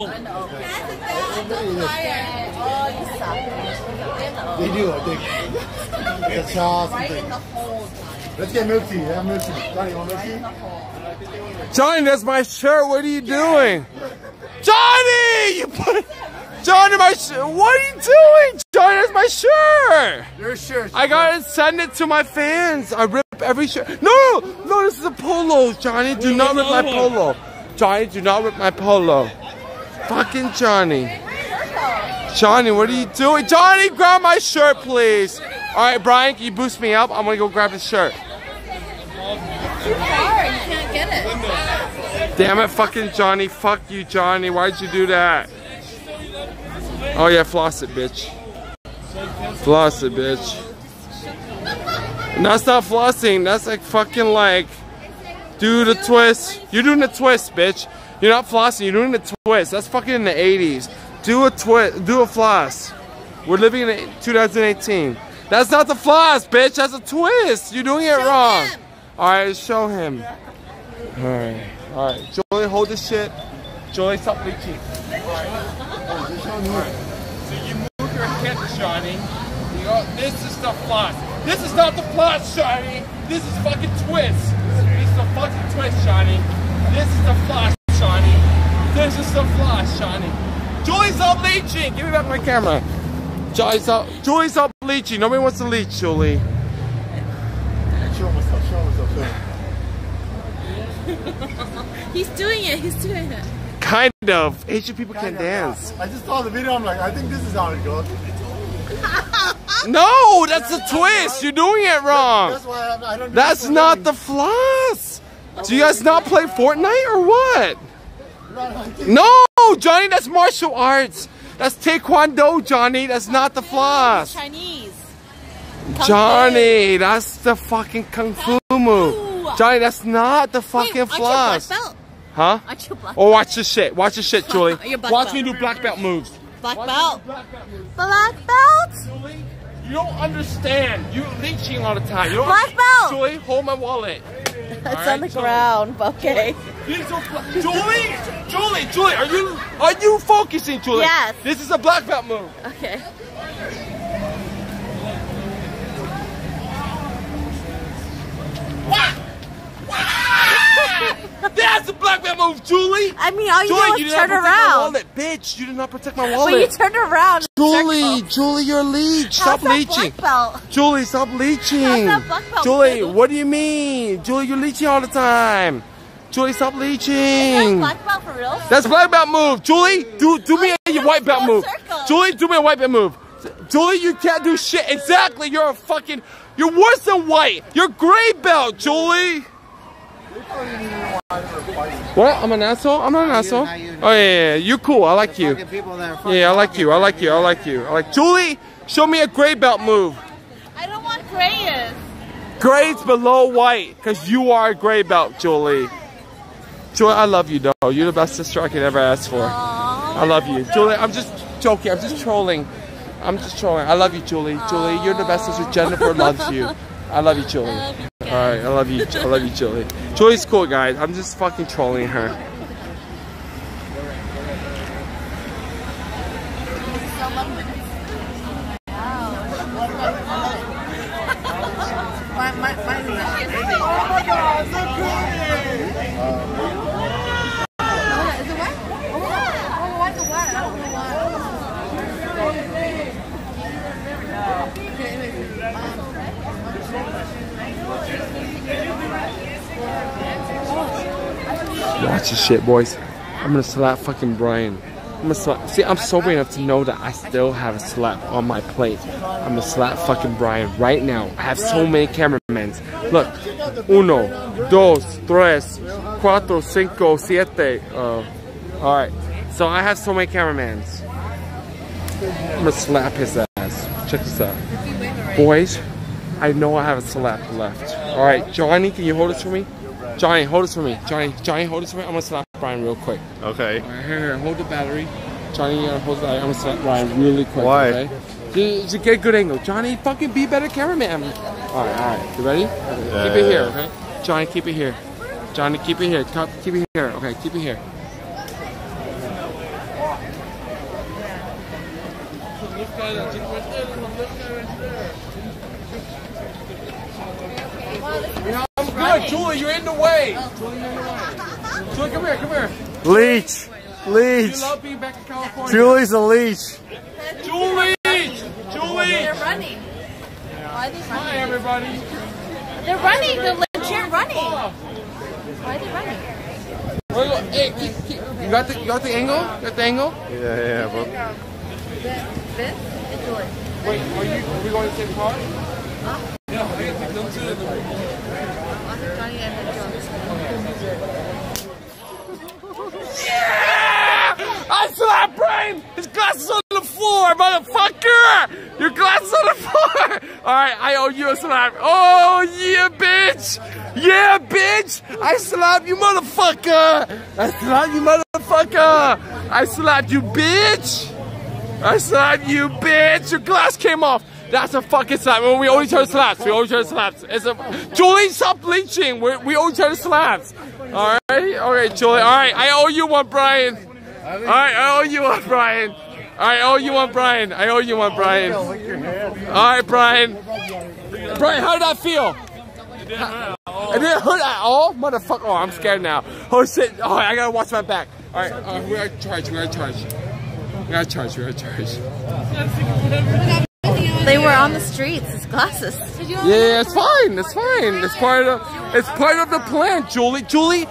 They do, I think. It's a cha something. Let's get milk tea. Have milk tea. Johnny, you want milk tea? Johnny, that's my shirt. What are you doing? Johnny! You put Johnny, my shirt. What are you doing? Johnny, that's my shirt. Your shirt. I gotta send it to my fans. I rip every shirt. No, no, this is a polo. Johnny, do not rip my polo. Johnny, do not rip my polo. Fucking Johnny. Johnny, what are you doing? Johnny, grab my shirt, please. All right, Brian, can you boost me up? I'm gonna go grab his shirt. It. Damn it, fucking Johnny. Fuck you, Johnny. Why'd you do that? Oh yeah, floss it, bitch. Floss it, bitch. And that's not flossing. That's like fucking like, do the twist. You're doing the twist, bitch. You're not flossing. You're doing the twist. That's fucking in the 80s. Do a twist. Do a floss. We're living in 2018. That's not the floss, bitch. That's a twist. You're doing it wrong. him. All right, show him. All right, all right. Jolie, hold this shit. Jolie, stop leaching. So you move your head, Johnny. You go, this is the floss. This is not the floss, Johnny. This is fucking twist. This is the fucking twist, Johnny. This is the floss, Johnny. This is the floss, Johnny. Jolie, stop leaching. Give me back my camera. Jolie, stop. Jolie, stop leaching. Nobody wants to leach, Jolie. Show myself, show myself, show myself. He's doing it. He's doing it. Kind of. Asian people can dance. I just saw the video, I'm like, I think this is how it goes. No, that's a twist. You're doing it wrong. That's why I, I don't do That's not the floss. Do you guys not play Fortnite or what? Living. No, Johnny, that's martial arts. That's Taekwondo, Johnny. That's not the floss. Chinese. Kung Johnny, that's the fucking kung fu move. Johnny, that's not the Wait, fucking aren't you black floss. belt? Huh? Aren't you a black Oh, watch this shit. Watch this shit, Julie. Watch belt. me do black belt moves. Black Watch me belt. do black belt moves. Black belt? You don't understand. You're leeching all the time. You don't Black belt. Julie, hold my wallet. It's on the Julie. ground. Okay. These are bla- Julie, Julie, Julie, are you are you focusing, Julie? Yes. This is a black belt move. Okay. That's a black belt move, Julie. I mean, all you Julie, do you is did not turn around. wallet, bitch. You did not protect my wallet. But you turned around. Julie, Julie, you're leech. Stop that leeching. Julie, stop leeching. How's that black belt Julie, what do you mean? Julie, you're leeching all the time. Julie, stop leeching. That's leeching. black belt for real? That's black belt move. Julie, do do me a white belt move. circle. Julie, do me a white belt move. Julie, you can't do shit. Exactly, you're a fucking. You're worse than white. You're gray belt, Julie. What? I'm an asshole? I'm not an asshole. you, Oh yeah, yeah, yeah. You're cool. I like you. Fucking people that are fucking Yeah, I like you. I like you. I like you. I like Julie. Show me a gray belt move. I don't want grayish. Grades below white, cause you are a gray belt, Julie. Julie, I love you though. You're the best sister I could ever ask for. I love you, Julie. I'm just joking. I'm just trolling. I'm just trolling. I love you, Julie. Julie, you're the best sister. Jennifer loves you. I love you, Julie. All right, I love you. I love you, Julie. Julie's cool, guys. I'm just fucking trolling her. Watch this shit, boys. I'm gonna slap fucking Brian. I'm gonna slap. See, I'm sober enough to know that I still have a slap on my plate. I'm gonna slap fucking Brian right now. I have so many cameramen. Look, uno, dos, tres, cuatro, cinco, siete. Uh, all right. So I have so many cameramen. I'm gonna slap his ass. Check this out, boys. I know I have a slap left. All right, Johnny, can you hold this for me? Johnny, hold this for me. Johnny, Johnny, hold this for me. I'm gonna slap Brian real quick. Okay. Here, here, hold the battery. Johnny, uh, hold the battery. I'm gonna slap Brian really quick. Why? Okay? To, get a good angle. Johnny, fucking be better cameraman. All right, all right. You ready? Yeah. Keep it here, okay? Johnny, keep it here. Johnny, keep it here. Keep it here. Okay, keep it here good, Julie. You're in the way. Oh, Julie, you're in the way. Julie, come here, come here. Leech. Leech. You love being back in California. Julie's a leech. Julie! Julie! They're running. Why are they running? Hi, everybody. They're running. They're legit running. Why are they running? Wait, wait, Hey, keep, keep. You got the you got the angle? You got the angle? Yeah, yeah, but This and George. Wait, are you are we going to the same car? Yeah, uh-huh I get to come to the Johnny and I slapped Brian! His glasses on the floor, motherfucker! Your glasses on the floor! Alright, I owe you a slap. Oh, yeah, bitch! Yeah, bitch! I slap you, motherfucker! I slap you, motherfucker! I slap you, bitch! I slap you, bitch! Your glass came off! That's a fucking slap. We each other slaps. We each other slaps. It's a Julie, stop bleaching. We're, we owe each slaps. All right, all right, Julie. All right, I owe you one, Brian. All right, I owe you one, Brian. I owe you one, Brian. I owe you one, Brian. All right, Brian. Brian, how did that feel? It didn't hurt at all, motherfucker. Oh, I'm scared now. Oh shit. Oh, I gotta watch my back. All right, uh, we gotta charge. We gotta charge. We gotta charge. We gotta charge. They were on the streets. His glasses. Yeah, it's fine. It's fine. It's part of it's part of the plan, Julie. Julie,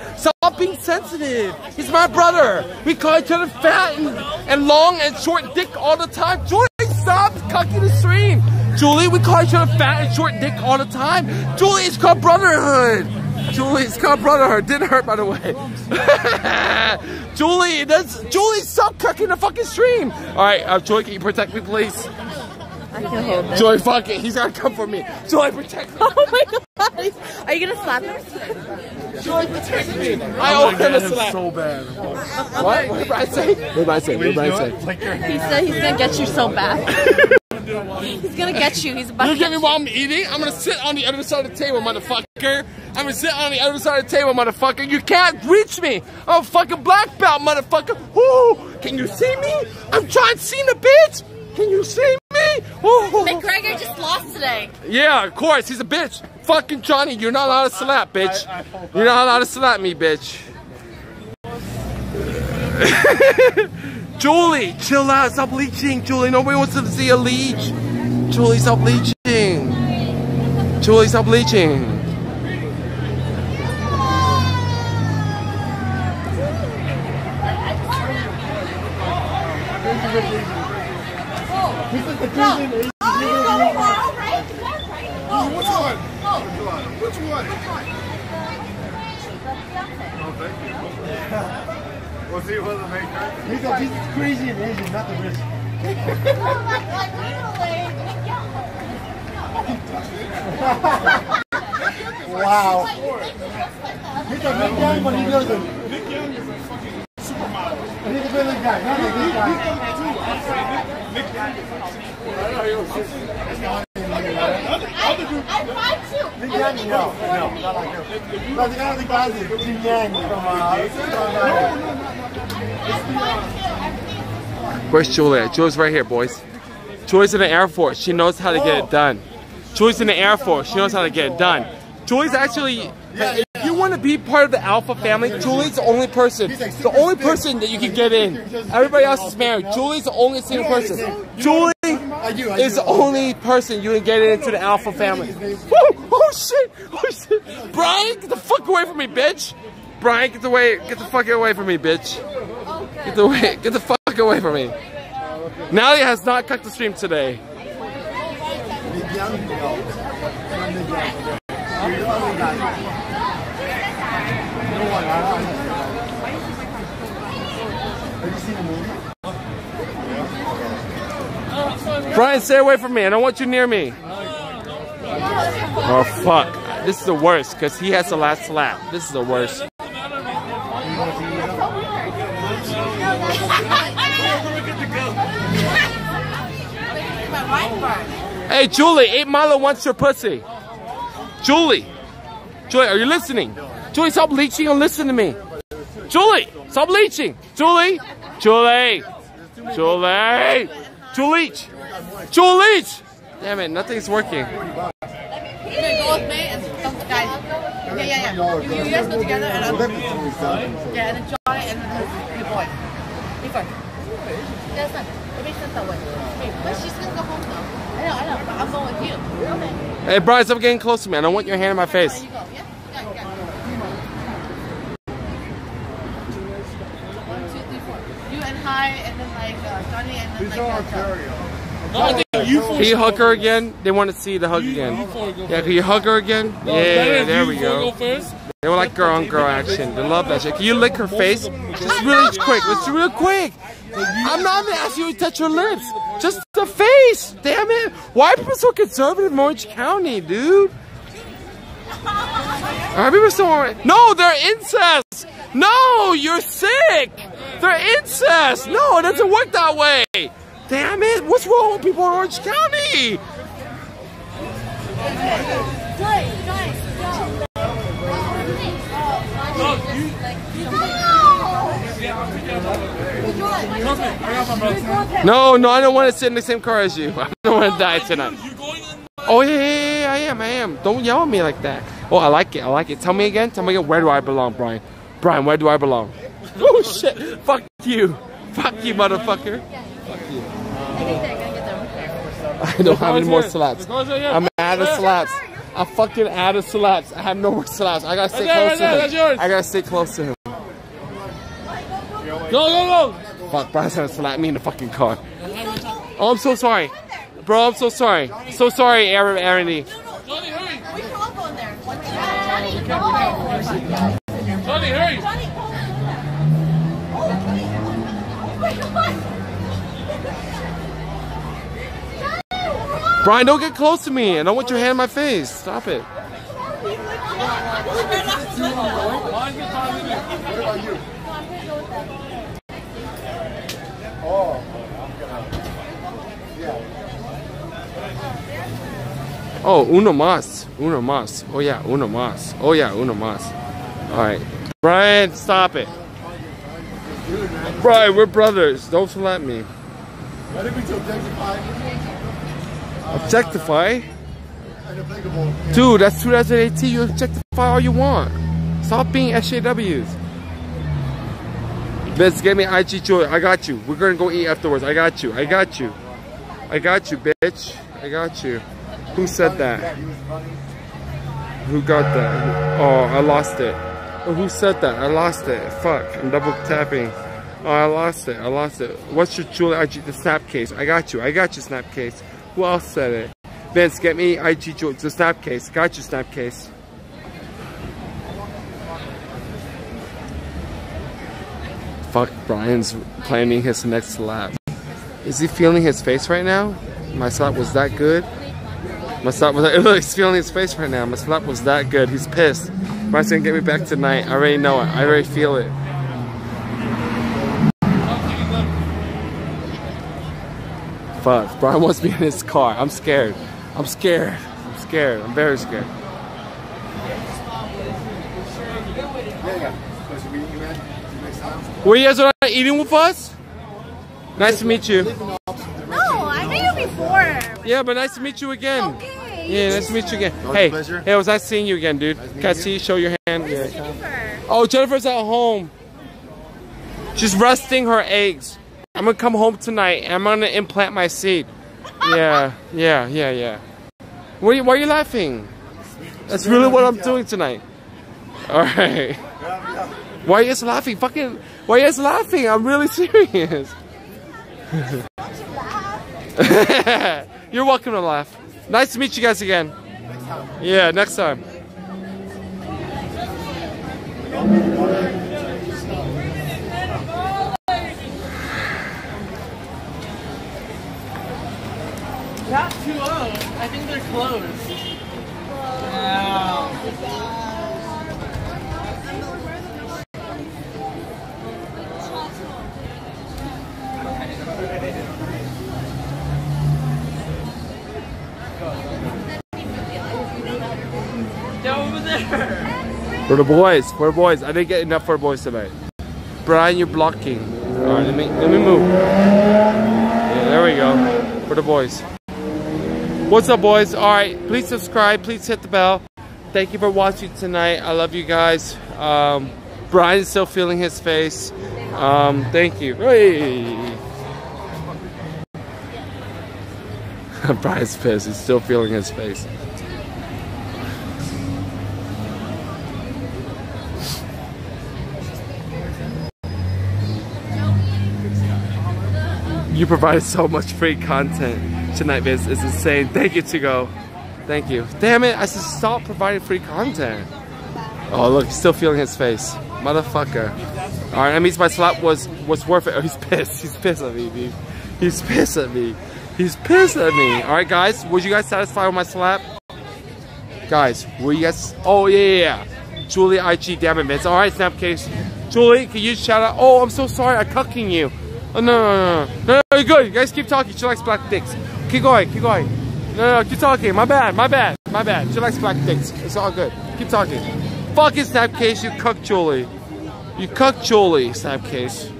stop being sensitive. He's my brother. We call each other fat and, and long and short dick all the time. Julie, stop cucking the stream. Julie, we call each other fat and short dick all the time. Julie, it's called brotherhood. Julie, it's called brotherhood. Didn't hurt, by the way. Julie, that's Julie. Stop cucking the fucking stream. All right, uh, Julie, can you protect me, please? I can hold this. Joy, fuck it. He's gonna come for me. Joy, protect me. Oh my god. Are you gonna slap him? Joy, protect me. I owe him a slap. so bad. What? What did I say? What did I say? What did I say? He said he's gonna get you so bad. he's gonna get you. He's about You to get get me while I'm eating? I'm gonna sit on the other side of the table, motherfucker. I'm gonna sit on the other side of the table, motherfucker. You can't reach me. I'm a fucking black belt, motherfucker. Woo! Can you see me? I'm John Cena, bitch. Can you see me? Woo! McGregor just lost today. Yeah, of course. He's a bitch. Fucking Johnny, you're not allowed to slap, bitch. You're not allowed to slap me, bitch. Julie, chill out. Stop leeching, Julie. Nobody wants to see a leech. Julie, stop leeching. Julie, stop leeching. Which one? Which one? Oh, thank you. We'll see who the maker. He's, a, he's crazy and Asian, not the rich. wow. He's a big young, but he doesn't. Big young is a fucking supermodel. He's a big guy, not a big guy. Where's Julia? Julia's right here, boys. Julia's in the Air Force. She knows how to get it done. Julia's in the Air Force. She knows how to get it done. Julie's actually, want to be part of the Alpha family, Julie's the only person, the only person that you can get in. Everybody else is married. Julie's the only single person. Julie is the only person you can get into the Alpha family. Woo! Oh shit! Oh shit! Brian, get the fuck away from me, bitch! Brian, get the way, get the fuck away from me, bitch! Get the way, get the fuck away from me! Nalia has not cut the stream today. Brian, stay away from me. I don't want you near me. Oh fuck! This is the worst because he has the last slap. This is the worst. Hey, Julie, 8 Milo wants your pussy. Julie. Julie, are you listening? Julie, stop leeching and listen to me. Julie, stop leeching. Julie. Julie. Julie. Julie. Leach! Damn it, nothing's working. Yeah, yeah, yeah. You, guys go together and I'll, yeah, and then Johnny and your boy. Me first. That's not. It makes sense that way. But she's gonna go home though. I know, I know, I'm going with you. Okay. Hey, Brian, stop getting close to me. I don't want your hand in my face. There you go. Yeah, yeah, yeah. One, two, three, four. You and then like uh, Johnny, and then These like. are Joe. Ontario. No, I think you Can you hug her again? They want to see the hug You, again. you Yeah, can you hug her again? No, it's better Yeah, there we go. go. They will like girl on girl action. They love that shit. Can you lick her face? Just really quick. Let's real quick. I'm not gonna ask you to touch her lips. Just the face. Damn it. Why are people so conservative in Orange County, dude? Are people so No, they're incest. No, you're sick. They're incest. No, it doesn't work that way. Damn it. What's wrong with people in Orange County? No, no, I don't want to sit in the same car as you. I don't want to die tonight. Oh yeah, yeah, yeah, I am, I am. Don't yell at me like that. Oh, I like it, I like it. Tell me again, tell me again, where do I belong, Brian? Brian, where do I belong? Oh shit, fuck you. Fuck you, motherfucker. I don't have any more slaps. I'm out of slaps. I'm fucking out of slaps. I have no more slaps. I gotta stay close to him. I gotta stay close to him. Go, go, go! Fuck, Brian's gonna slap me in the fucking car. Oh, I'm so sorry. Bro, I'm so sorry. So sorry, Aaron, Aaron E. Johnny, hurry. We can all go in there. Johnny, go. Johnny, hurry. Brian, don't get close to me. And I don't want your hand in my face. Stop it. Oh. Oh, uno más. Uno más. Oh, yeah, uno más. Oh, yeah, uno más. All right. Brian, stop it. Brian, we're brothers. Don't slap me. Objectify. Dude, that's 2018. You objectify all you want. Stop being SJWs. Vince, get me IG Joy. I got you. We're gonna go eat afterwards. I got you. I got you. I got you, bitch. I got you. Who said that? Who got that? Oh, I lost it. Oh, who said that? I lost it. Fuck. I'm double tapping. Oh, I lost it. I lost it. What's your Julie IG? The snap case. I got you. I got you, snap case. Else said it? Vince, get me IG Julie. The snap case. Got you, snap case. Fuck, Brian's planning his next lap. Is he feeling his face right now? My slap was that good? My slap was that, look, he's feeling his face right now. My slap was that good. He's pissed. Brian's gonna get me back tonight. I already know it. I already feel it. Fuck, Brian wants me in his car. I'm scared. I'm scared. I'm scared. I'm very scared. Yeah, yeah. You, man. Next time. Were you guys not eating with us? Nice to meet you. No, I knew you before. Yeah, but nice to meet you again. Okay. Yeah, nice to meet you again. Hey, pleasure. hey, it was nice seeing you again, dude. meeting Can I see you? Show your hand. Yeah. Jennifer. Oh, Jennifer's at home. She's resting her eggs. I'm gonna come home tonight and I'm gonna implant my seed. Yeah, yeah, yeah, yeah. Why, why are you laughing? That's really what I'm doing tonight. All right. Why are you laughing? Fucking, why are you laughing? I'm really serious. You're welcome to laugh. Nice to meet you guys again. Yeah, next time. Not too low. I think they're closed. They're over there. For the boys, for the boys. I didn't get enough for boys tonight. Brian, you're blocking. All right, let me let me move. Yeah, there we go. for the boys. What's up, boys? All right, please subscribe. Please hit the bell. Thank you for watching tonight. I love you guys. Um, Brian's still feeling his face. Um, thank you. Hey. Brian's pissed. He's still feeling his face. You provide so much free content tonight, Vince. is insane. Thank you, to go. Thank you. Damn it, I should stop providing free content. Oh, look, he's still feeling his face. Motherfucker. Alright, that means my slap was was worth it. Oh, he's pissed. He's pissed at me, dude. He's pissed at me. He's pissed at me. Alright, guys, were you guys satisfied with my slap? Guys, were you guys... Oh, yeah, yeah, yeah. Julie IG, damn it, Vince. Alright, Snapcase. Julie, can you shout out... Oh, I'm so sorry. I'm cucking you. Oh, no, no, no, no. No, no, you're good. You guys keep talking. She likes black dicks. Keep going, keep going. No, no, keep talking. My bad, my bad, my bad. She likes black dicks. It's all good. Keep talking. Fucking Snapcase, you cuck Julie. You cuck Julie, Snapcase.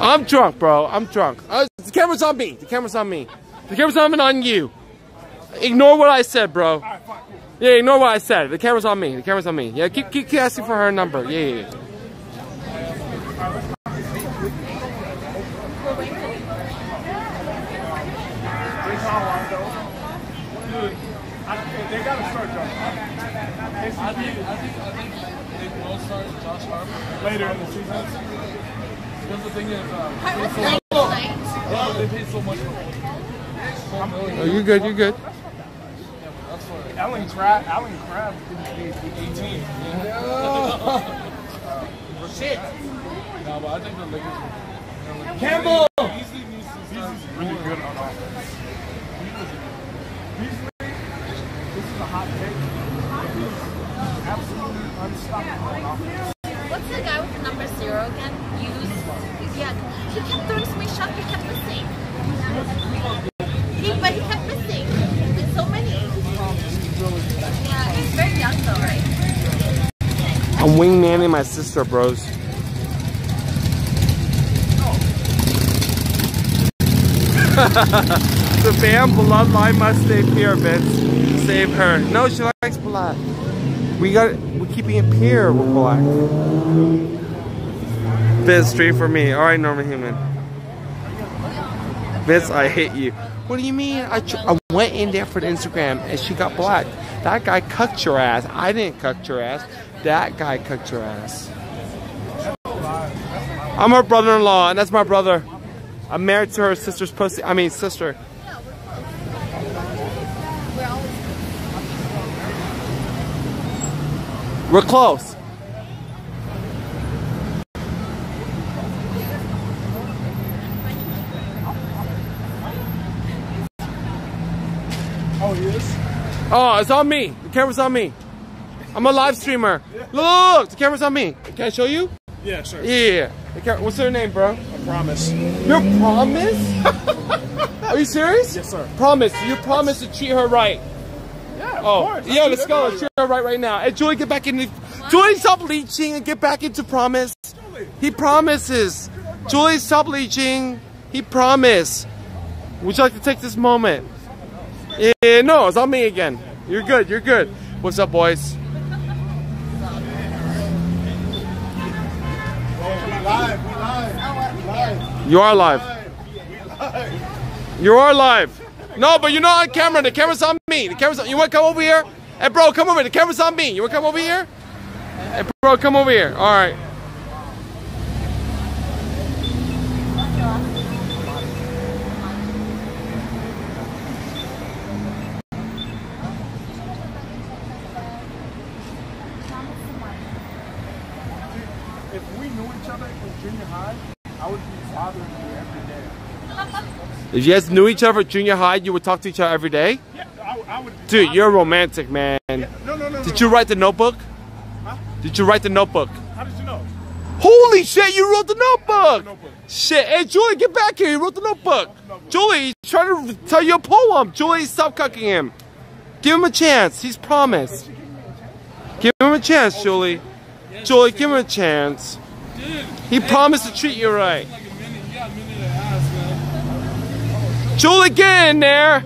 I'm drunk, bro. I'm drunk. Uh, the camera's on me. The camera's on me. The camera's on me on you. Ignore what I said, bro. Yeah, ignore what I said. The camera's on me. The camera's on me. Yeah, keep keep, keep asking for her number. Yeah, yeah. yeah. They gotta start Josh I think, I think, I think they will start Josh Harper. later in the season. Because the thing is, um, yeah, they paid so much for four million. Oh, you good? You good? That's for Allen Crabbe, Allen Crabbe didn't pay 18. Shit. No, but I think the Lakers will. Campbell! Beasley needs to start Really good on offense. Beasley, this is a hot take. He's absolutely unstoppable on offense. What's the guy with the number zero again? Use. Yeah, he kept throwing so many shots, he kept missing. He, but he kept missing. It's so many. Yeah, he's very young though, right? I'm wingmanning my sister, bros. the fam bloodline must stay pure, Vince. Save her. No, she likes blood. We got we're keeping it pure with black. Vince, straight for me. Alright, normal Human. Vince, I hate you. What do you mean? I, I went in there for the Instagram and she got black. That guy cucked your ass. I didn't cuck your ass. That guy cucked your ass. I'm her brother-in-law, and that's my brother. I'm married to her sister's pussy. I mean, sister. We're close. Oh, he is? Oh, it's on me. The camera's on me. I'm a live streamer. Look, the camera's on me. Can I show you? Yeah, sure. Yeah. What's her name, bro? I promise. Your promise? Are you serious? Yes, sir. Promise. You promise to treat her right. Yeah, of Oh, course. yeah, let's go. Let's treat her right right now. Hey, Julie, get back in. The, Julie, stop leeching and get back into promise. He promises. Julie, stop leeching. He promised. Would you like to take this moment? Yeah, no, it's on me again. You're good. You're good. What's up, boys? You are live. You are live. No, but you're not on camera. The camera's on me. The camera's on. You want to come over here? Hey, bro, come over. The camera's on me. You want to come over here? Hey, bro, come over here. All right. If we knew each other in junior high, I would be bothering you every day. If you guys knew each other at junior high, you would talk to each other every day? Yeah, I, I would. Dude, you're romantic, man. No, no, no. Did no. you write the notebook? Huh? Did you write the notebook? How did you know? Holy shit, you wrote the notebook! Notebook. Shit, hey Julie, get back here. You wrote the notebook. Julie, he's trying to tell you a poem. Julie, stop cucking him. Give him a chance. He's promised. Give him a chance, oh, Julie. Julie, give him a chance. He promised to treat you right. Like a minute, you got a minute and a half, man. Julie, get in there.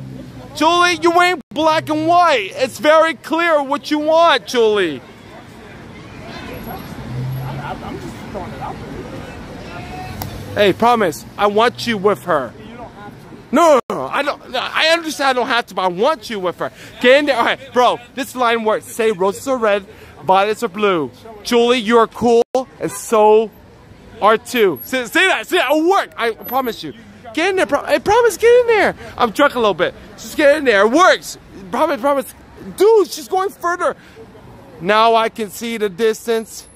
Julie, you ain't black and white. It's very clear what you want, Julie. Hey, promise, I want you with her. No, no, no, I don't. I understand I don't have to, but I want you with her. Get in there. All right, bro, this line works. Say roses are red, violets are blue. Julie, you are cool, and so are two. Say, say that. Say that. It'll work. I promise you. Get in there. I promise. Get in there. I'm drunk a little bit. Just get in there. It works. Promise. Promise. Dude, she's going further. Now I can see the distance.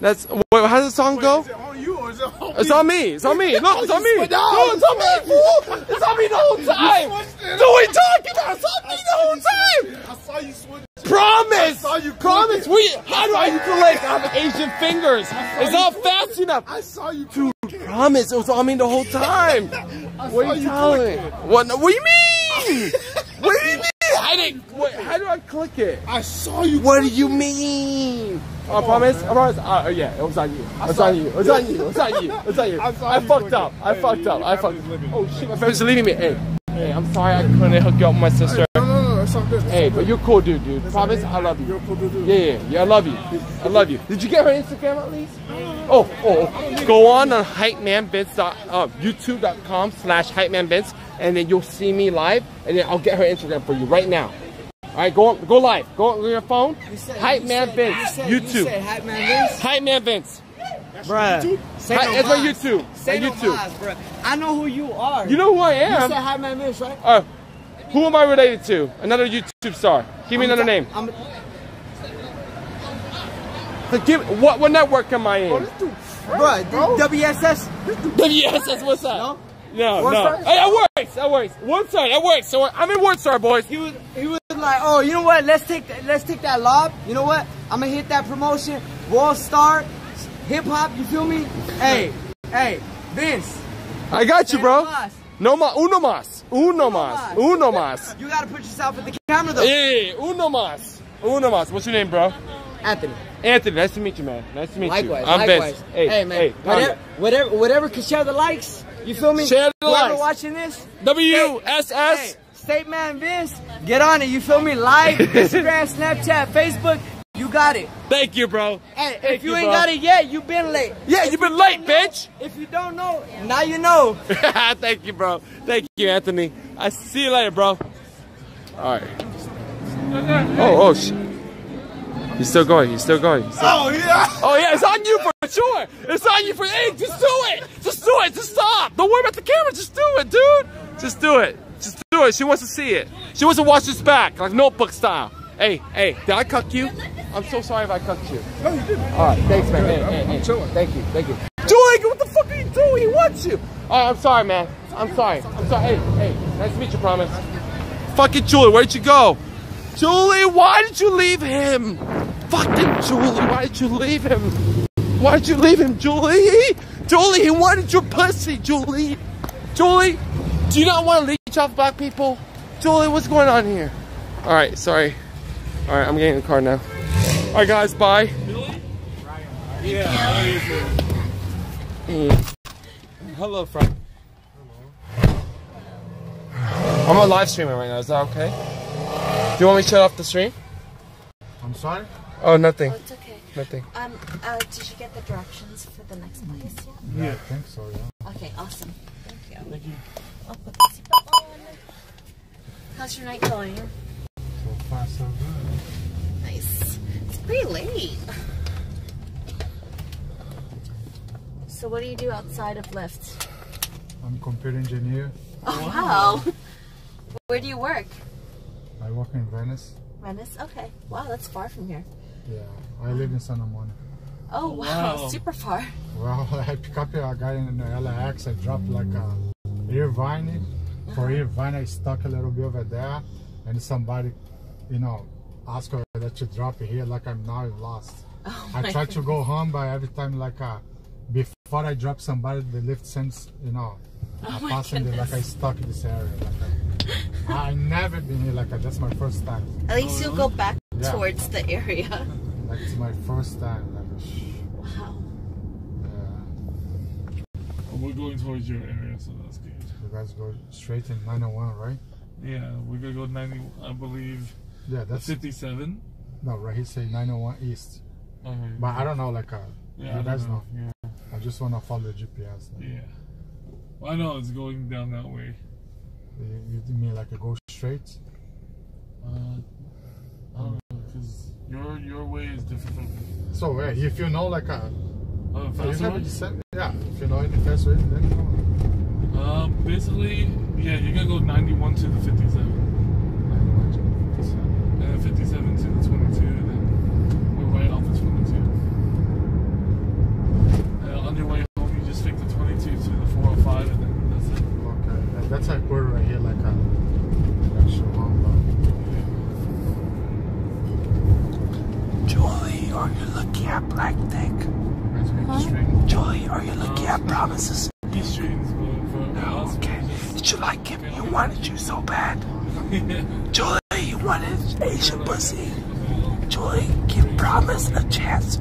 That's. Wait, how does the song go? Is it on you or is it on It's me? on me. It's on me. No, it's on me. No, it's on me, fool. It's on me the whole time. it. We talking about it's on me the whole time. I saw you switch. Promise. saw you Promise. We. How do I ukulele? I have Asian fingers. It's not fast enough. I saw you too. Promise. It was on me the whole time. What are you telling me? What? What do you mean? What do you mean? I didn't. What, how do I click it? I saw you. What do you mean? I promise. I promise. Uh, yeah, it was on you. It was on you. It was on you. It was on you. It was on you. I saw I you fucked clicking. up. I fucked up. I fucked. family's. Oh shit, my friends are leaving me. Hey, hey, I'm sorry I couldn't hook you up with my sister. No, no, no. It's all good. Hey, but you're cool, dude, dude. Promise, I love You're you. a cool dude. Yeah, yeah, yeah. I love you. I love you. Did you get her Instagram at least? Oh, oh, oh. go on on hypemanvince. Uh, YouTube.com slash hypemanvince, and then you'll see me live, and then I'll get her Instagram for you right now. All right, go on, go live. Go on your phone. Hype Man Vince. you YouTube. Hype Man Vince? Hype Man Vince. Bruh. Say Hi, no it's on mas. YouTube. Say on no YouTube. mas, bruh. I know who you are. You know who I am. You said Hype Man Vince, right? Uh, who am I related to? Another YouTube star. Give me another name. I'm, So give, what what network am I in? bruh, WSS? Yes, that's what's up. No? No, One no. star? Hey, that works. That works. One star. That works. So I'm in one star, boys. He was, he was like, oh, you know what? Let's take that, let's take that lob. You know what? I'm gonna hit that promotion. Wall star, hip hop. You feel me? Hey, hey, Vince. I got you, bro. no mas. No más. Uno más. Uno más. Uno más. You gotta put yourself at the camera though. Yeah, yeah, yeah. Uno más. Uno más. What's your name, bro? Anthony. Anthony. Nice to meet you, man. Nice to meet Likewise. you. I'm likewise. Vince. Hey, man. hey. whatever, whatever, whatever can share the likes. You feel me? Share the likes. watching this. WSS. Hey, State Man Vince, get on it. You feel me? Live, Instagram, Snapchat, Facebook. You got it. Thank you, bro. And Thank if you, you, ain't bro. got it yet, you been late. Yeah, you've been late, bitch. If you don't know, now you know. Thank you, bro. Thank you, Anthony. I see you later, bro. All right. Oh, oh, sh- He's still going. He's still going. He's still- Oh yeah. oh, yeah, it's on you for sure. It's on you for. Hey, just do it. Just do it. Just stop. Don't worry about the camera. Just do it, dude. Just do it. Just do it. She wants to see it. She wants to watch this back, like notebook style. Hey, hey, did I cuck you? I'm so sorry if I cucked you. No, you didn't. All right, thanks, man. Hey, hey, hey. Thank you, thank you. Julie, what the fuck are you doing? He wants you. All right, I'm sorry, man. I'm sorry. I'm sorry. Hey, hey, nice to meet you, promise. Fucking Julie, where'd you go? Julie, why did you leave him? Fucking Julie, why did you leave him? Why did you leave him, Julie? Julie, he wanted your pussy, Julie. Julie, do you not want to leech off black people? Julie, what's going on here? All right, sorry. All right, I'm getting in the car now. All right, guys, bye. Julie? Yeah. Hello, friend. I'm a live streamer right now. Is that okay? Do you want me to shut off the stream? I'm sorry. Oh, nothing. Oh, it's okay. Nothing. Um, uh, did you get the directions for the next place yet? Yeah, I think so. Yeah. Okay, awesome. Thank you. Thank you. I'll put the seatbelt on. How's your night going? So far, so good. Nice. It's pretty late. So what do you do outside of Lyft? I'm computer engineer. Oh, wow. Where do you work? I work in Venice. Venice? Okay. Wow, that's far from here. Yeah, I live in Santa Monica. Oh, wow. Super far. Well, I pick up a guy in the LAX. I drop like a Irvine. For Irvine, I stuck a little bit over there, and somebody, you know, asked her that you drop it here. Like I'm now lost. Oh, I my try to go home, but every time like uh, before I drop somebody, the Lyft sends, you know, a Oh my passenger like I stuck in this area. Like I, I never been here like that. That's my first time. At least you'll go back Yeah. towards the area. Like it's my first time. Like, sh- Wow. Yeah. We're going towards your area, so that's good. You guys go straight in 901, right? Yeah, we're gonna go 90, I believe, Yeah, that's 57. no right. He say 901 east, Okay. but I don't know. Like, uh, Yeah, I you don't guys know. Yeah, I just wanna follow the GPS. Like, yeah. Well, I know it's going down that way. You, you mean like a go straight? Uh, I don't know, because your your way is different from So wait, if you know like a, uh, you faster have way. to send, yeah, if you know any fast way, me know. Um, basically, yeah, you're gonna go 91 to the 57, and then 57 to the 22, and then we're right off the 22. Uh, on your way home, you just take the 22 to the 405, and then that's it. Okay, and that's like word right here, like a actual home. Julie, are you looking at Black Dick? Let's make it straight. Julie, are you looking at Promises? East Streams, for us, Okay. Did you like him? You wanted you so bad. Julie, you wanted Asian pussy. Julie, give Promise a chance.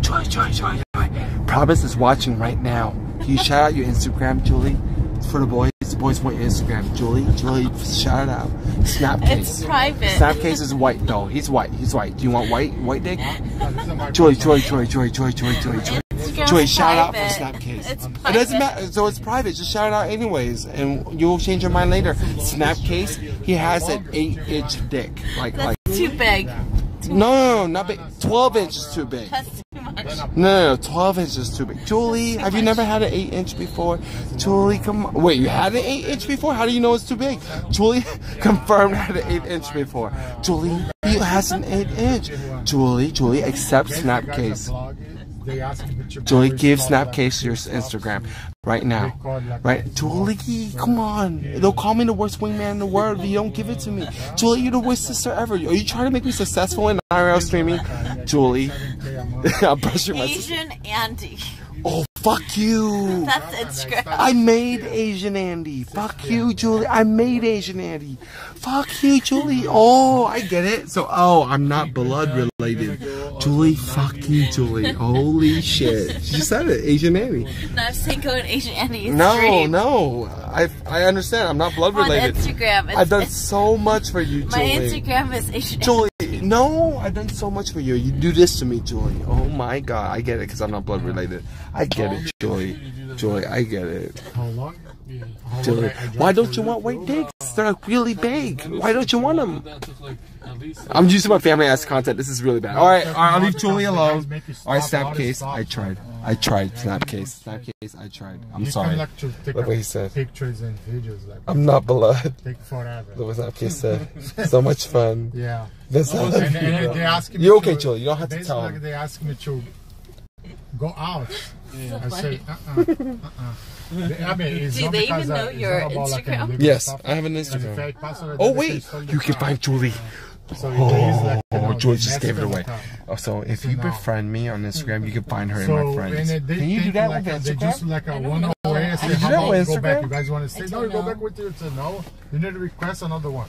Joy, Joy, Joy, Joy. Promise is watching right now. Can you shout out your Instagram, Julie? It's for the boys. The boys want your Instagram. Julie, Julie, shout it out. Snapcase. It's private. Snapcase is white though. He's white. He's white. Do you want white? White dick? Joy, Joy, Joy, Joy, Joy, Joy, Joy. Instagram's Joy, shout out for private. Snapcase. It's It doesn't private. matter. So it's private. Just shout it out anyways, and you'll change your mind later. Snapcase. He has an eight-inch dick. Like, like. That's too big. No, no, no, not big. Twelve inch is too big. No, no, no, 12 inches is too big. Julie, have you never had an 8 inch before? Julie, come on. Wait, you had an 8 inch before? How do you know it's too big? Julie confirmed had an 8 inch before. Julie, he has an 8 inch. Julie, Julie, accept Snapcase. They ask me which Julie, give Snapcase your Instagram right now. Right? Julie, come on. They'll call me the worst wingman in the world if you don't give it to me. Julie, you're the worst sister ever. Are you trying to make me successful in IRL streaming? Julie, I'm pressuring myself. Asian Andy. Oh, fuck you. That's Instagram. I made Asian Andy. Fuck you, Julie. I made Asian Andy. Fuck you, Julie. Oh, I get it. So, oh, I'm not blood related. Julie, fuck you, Julie. Holy shit. She said it, Asian Andy. No, I'm saying go to Asian Andy. No, no. I I understand. I'm not blood related. On. Instagram. It's, I've done so much for you, Julie. my Instagram is Asian Julie, no, I've done so much for you. You do this to me, Julie. Oh my god, I get it because I'm not blood related. I get it, Julie. Julie, I get it. How long? Julie, long I- I why don't you want white dicks? They're like really big. Why don't you want them? That took like at least. I'm using my family ass content. This is really bad. All right, all right, I'll leave Julie alone. Make you All right, stop, all this Snapcase. I tried. I tried Snapcase. Snapcase. I tried. I'm You sorry. can like take Look what he said. pictures and videos like I'm not blood. take forever. Look what Snapcase said. So much fun. Yeah. That's And, and they ask me You're okay, Julie. You don't have to tell like they ask me to go out. I say, uh-uh, uh-uh. I mean, Do they even know it's your not like, Instagram? Yes, stuff. I have an Instagram. I Oh wait, you can find Julie. So they use, like, you Oh, George just gave it away. Oh, so if So you now- befriend me on Instagram, you can find her in So, my and friends. they, they Can you do that like, with uh, They just Instagram? like a I don't one know. away and say, you do how that about with go back? Instagram? You guys want to stay? I No, don't you go back with you. Say no. You need to request another one.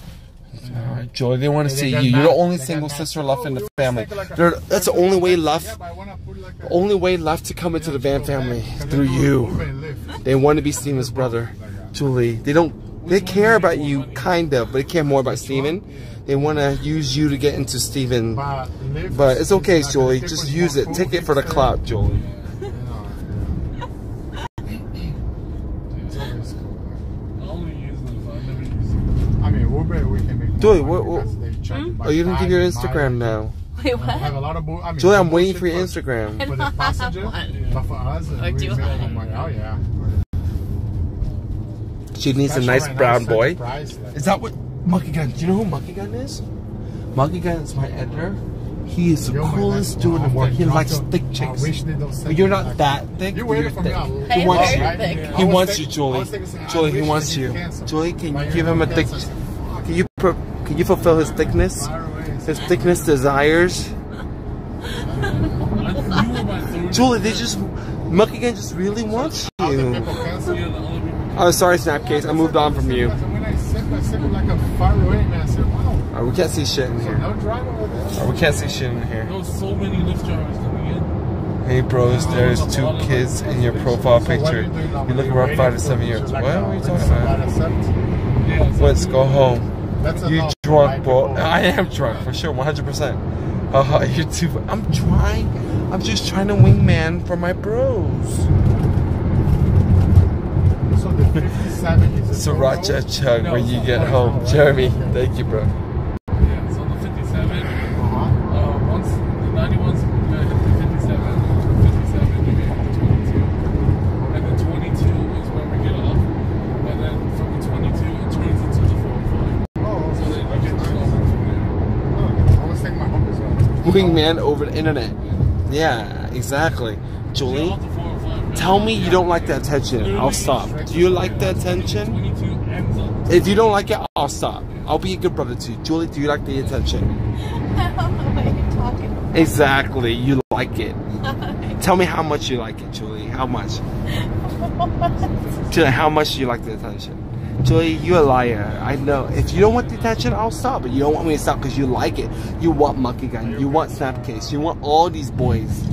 Alright, Joy, they want to see got you. You're the only They single sister left in the family. like a- They're- that's the only way left. Yeah, but I wanna like a- The only way left to come into the Van family through you. Uber and Lyft. They want to be Steven's brother, Julie. They don't. They care about you, kind of, but they care more about Steven. They want to use you to get into Steven. But, it's okay, like a Julie. different Just use it. Take it for the instead. clout, Julie. You know, yeah. It's always cool. I only use them. I never use them. I mean, we can make more Julie, money what- what- because they charge you by Oh, you didn't give your Instagram mileage. now. Wait, We have a lot of bu- I mean, Julie, I'm waiting for your Instagram. For the passenger, but for us, Or we do make money. Oh yeah. She needs a nice right brown such boy. price, like- Is that what Monkey Gun? Do you know who Monkey Gun is? Monkey Gun is my editor. He is the Yo, coolest that's- dude in the I world. He likes them. thick chicks. wish they don't send But you're not that thick. You but waited you're for me. thick. I- He wants you. thick. He wants you, Julie. was thinking, saying, I Julie, he wants you. Julie, can you give him a thick? Can you can you fulfill his thickness? His thickness desires. I, you were my third. Julie, they just Monkey Gun just really wants you. people cancel? Yeah, the other people. Oh, sorry, Snapcase. I moved on from you. Far away, man. I said, wow, Oh, we can't see shit in here. no drive over there. Oh, we can't see shit in here. So many Lyft drivers coming in. Hey bros, there's two kids in your profile So what are picture. you doing now? You look around five to seven years. What are you talking about? Let's go home. You drunk, bro. I am drunk for sure, 100%. Uh, you're too. I'm trying. I'm just trying to wingman for my bros. So the 57 is a Sriracha total? chug when you get home. Jeremy, thank you, bro. Yeah, so the 57, uh, once the 91's gonna hit the 57, 57 you get the 22, and the 22 is when we get off, and then from the 22 it turns into the 405. Oh, So then you get that's to go nice. from there. I was taking my home as well. Wingman over the internet. Yeah, exactly. Julie, Off the 405, right? Tell me you don't like the attention. I'll stop. Do you like the attention? 22 ends up. If you don't like it, I'll stop. I'll be a good brother to you. Julie, do you like the attention? I don't know what you're talking about. Exactly, you like it. Tell me how much you like it, Julie. How much? Julie, how much do you like the attention? Julie, you're a liar. I know. If you don't want the attention, I'll stop. But you don't want me to stop because you like it. You want Monkey Gun. You want Snapcase. You want all these boys.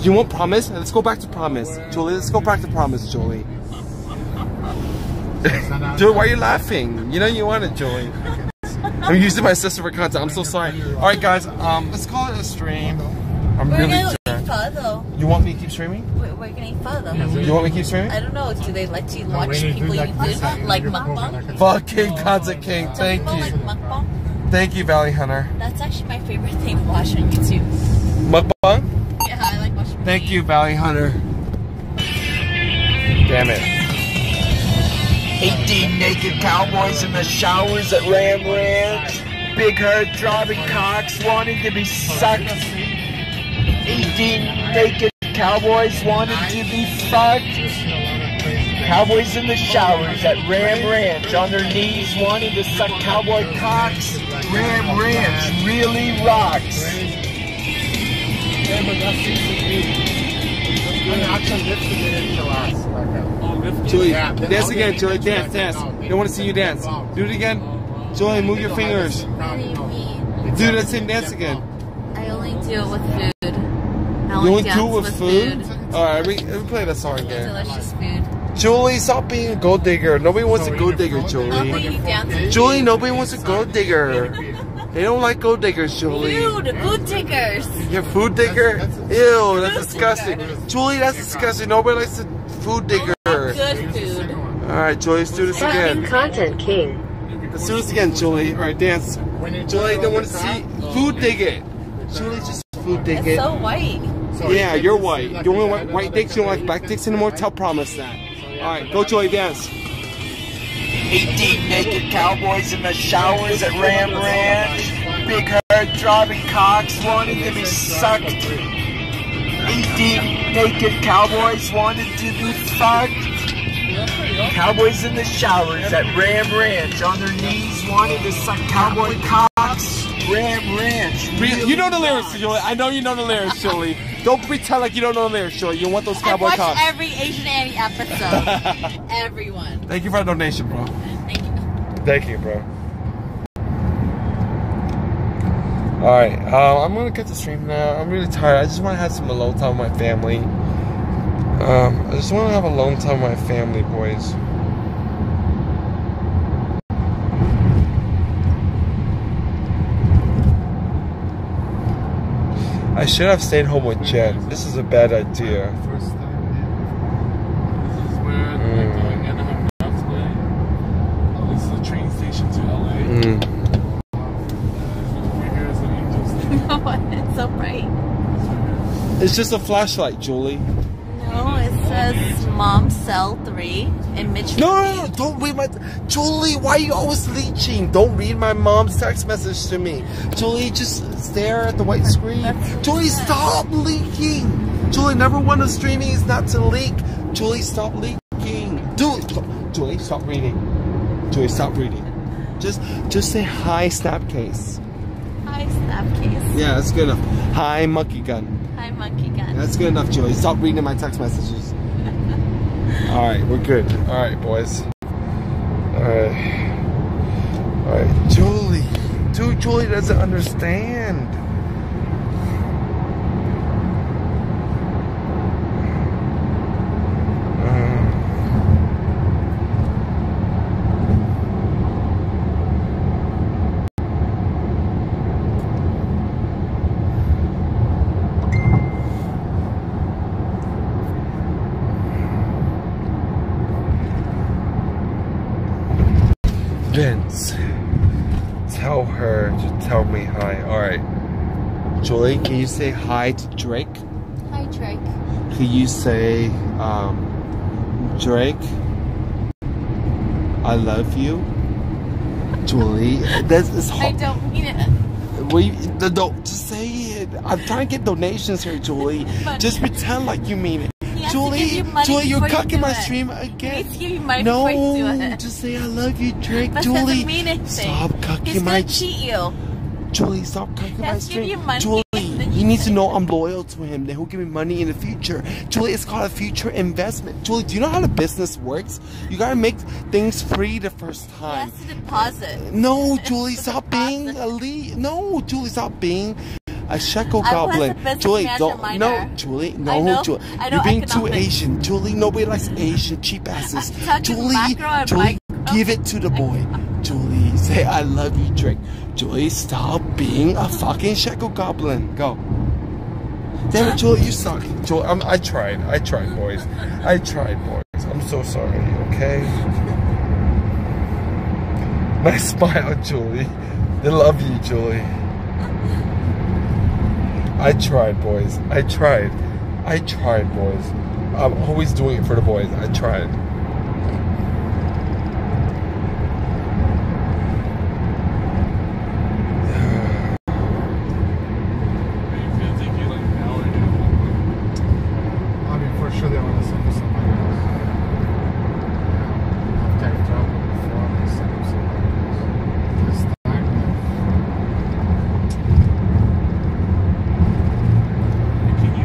It's not Do you want Promise? Let's go back to Promise. Julie, let's go back to Promise, Julie. Julie, why are you laughing? You know you want it, Julie. I'm using my sister for content. I'm so sorry. All right, guys. Um, let's call it a stream. I'm We're really gonna eat pho though. You want me to keep streaming? We're, we're gonna eat pho though. You want me to keep streaming? I don't know. Do they let you watch when people like eat this, food? you Like mukbang? a- Fucking Content King. Some Thank people like you. Thank you, Valley Hunter. That's actually my favorite thing to watch on YouTube. Mukbang? Yeah, I like watching. Thank you, Valley Hunter. Damn it. 18 naked cowboys in the showers at Ram Ranch. Big herd driving cocks wanting to be sucked. 18 naked cowboys wanted to be fucked. Cowboys in the showers at Ram Ranch on their knees wanting to suck cowboy cocks. Ram Ranch really rocks. Julie, oh, Yeah, then dance I'll again, get Julie. it. Dance, dance. They want to see you dance. Do it again. Julie, move your fingers. What do you mean? Do that same dance again. I only do it with food. I You only only dance do it with food? food. Alright, we, we play that song again. Delicious food. Julie, stop being a gold digger. Nobody wants a gold digger, How Julie. about you dance? Julie, nobody wants a gold digger. They don't like gold diggers, Julie. Food, food takers. You're a food digger? Ew, that's disgusting. Julie, that's disgusting. Nobody likes a food oh, digger. Good food. Alright, Julie, let's do this again. Content King. Let's do this again, Julie. Alright, dance. Julie, don't want to see food dig it. Julie, just food dig It's it. so white. Yeah, you're white. You only want white dicks, you don't like black dicks anymore? Tell Promise that. Alright, go Joey, dance. 18 naked cowboys in the showers at Ram Ranch. Big herd driving cocks wanting to be sucked. 18 naked cowboys wanted to be fucked. Cowboys in the showers at Ram Ranch on their knees wanting to suck cowboy cocks. Ram Ranch. Re- You know the lyrics, Julie. I know you know the lyrics, Julie. Don't pretend like you don't know the lyrics, Julie. You want those I cowboy watch cops. every Asian Andy episode. Everyone. Thank you for the donation, bro. Thank you. Thank you, bro. Alright, uh, I'm gonna cut the stream now. I'm really tired. I just wanna have some alone time with my family. Um, I just wanna have alone time with my family, boys. I should have stayed home with Jen. This is a bad idea. First time. This is where Mm. like, the Anaheim Ducks play. This is a train station to LA. Right here is an Angels thing. it's so bright. It's just a flashlight, Julie. No, says Mom Cell 3 in Mitch. No, no, no, don't read my. Julie, why are you always leeching? Don't read my mom's text message to me. Julie, just stare at the white screen. Julie, stop leaking. Julie, number one of streaming is not to leak. Julie, stop leaking. Julie, Julie, stop reading. Julie, stop reading. Just, just say hi, Snapcase. Hi, Snapcase. Yeah, that's good enough. Hi, Monkey Gun. Hi, Monkey Gun. That's good enough, Julie. Stop reading my text messages. All right, we're good. All right, boys. All right. All right, Julie. Dude, Julie doesn't understand. Vince, tell her to tell me hi. All right. Julie, can you say hi to Drake? Hi, Drake. Can you say, um, Drake, I love you? Julie, this is I don't mean it. We don't just say it. I'm trying to get donations here, Julie. Just pretend like you mean it. He has to Julie, give you money Julie, you're you cucking my it. stream again. to give you money No, before you do it. just say I love you, Drake. That Julie, stop cucking He's my gonna cheat you. Julie, stop cucking my stream. you money, Julie, then he you needs to know I'm loyal to him. Then he'll give me money in the future. Julie, it's called a future investment. Julie, do you know how the business works? You gotta make things free the first time. has to deposit. No, Julie, stop being a lead. No, Julie, stop being a shekel I goblin. a Julie, don't. minor. No, Julie, no, I know- Julie. I know You're being too. Asian. Julie, nobody likes Asian cheap asses. Julie, Julie, give oh. it to the boy. Say I love you, Drake. Julie, stop being a fucking shekel goblin. Go. Damn it, Julie, you suck. Julie, I'm, I tried. I tried, boys. I tried, boys. I'm so sorry, okay? Nice smile, Julie. I love you, Julie. I tried, boys. I tried. I tried, boys. I'm always doing it for the boys. I tried. It's gonna take you like an hour to do I mean, for sure they want to send you somebody else. After I travel before, they send you somebody else. This time, Can you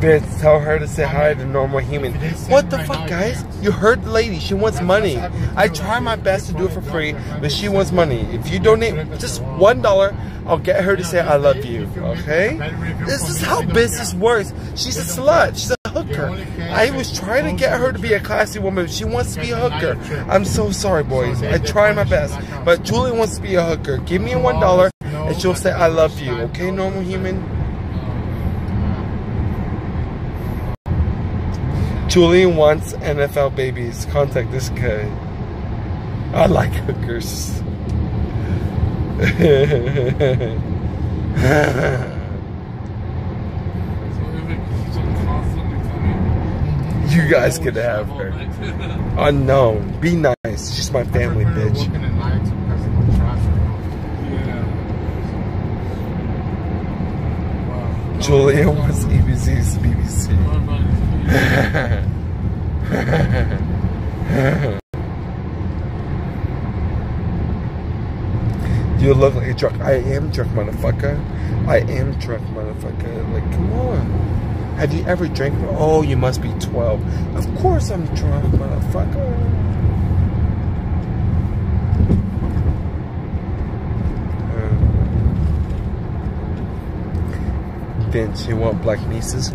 Vince, tell her to say hi to normal human. What the fuck, guys? You heard the lady. She wants money. I try my best to do it for free, but she wants money. If you donate just one dollar, I'll get her to say I love you. Okay? This is how business works. She's a slut. She's a hooker. I was trying to get her to be a classy woman. but She wants to be a hooker. I'm so sorry, boys. I try my best, but Julie wants to be a hooker. Give me one dollar, and she'll say I love you. Okay, normal human. Julian wants NFL babies. Contact this guy. I like hookers. So if it keeps on constantly coming, you guys could have her. Unknown. Be nice. She's my family, I prefer bitch. Working in wants EBC's BBC. You look like a drunk. I am drunk, motherfucker. I am drunk, motherfucker. Like, come on. Have you ever drank? Oh, you must be 12. Of course I'm drunk, motherfucker. You want black nieces?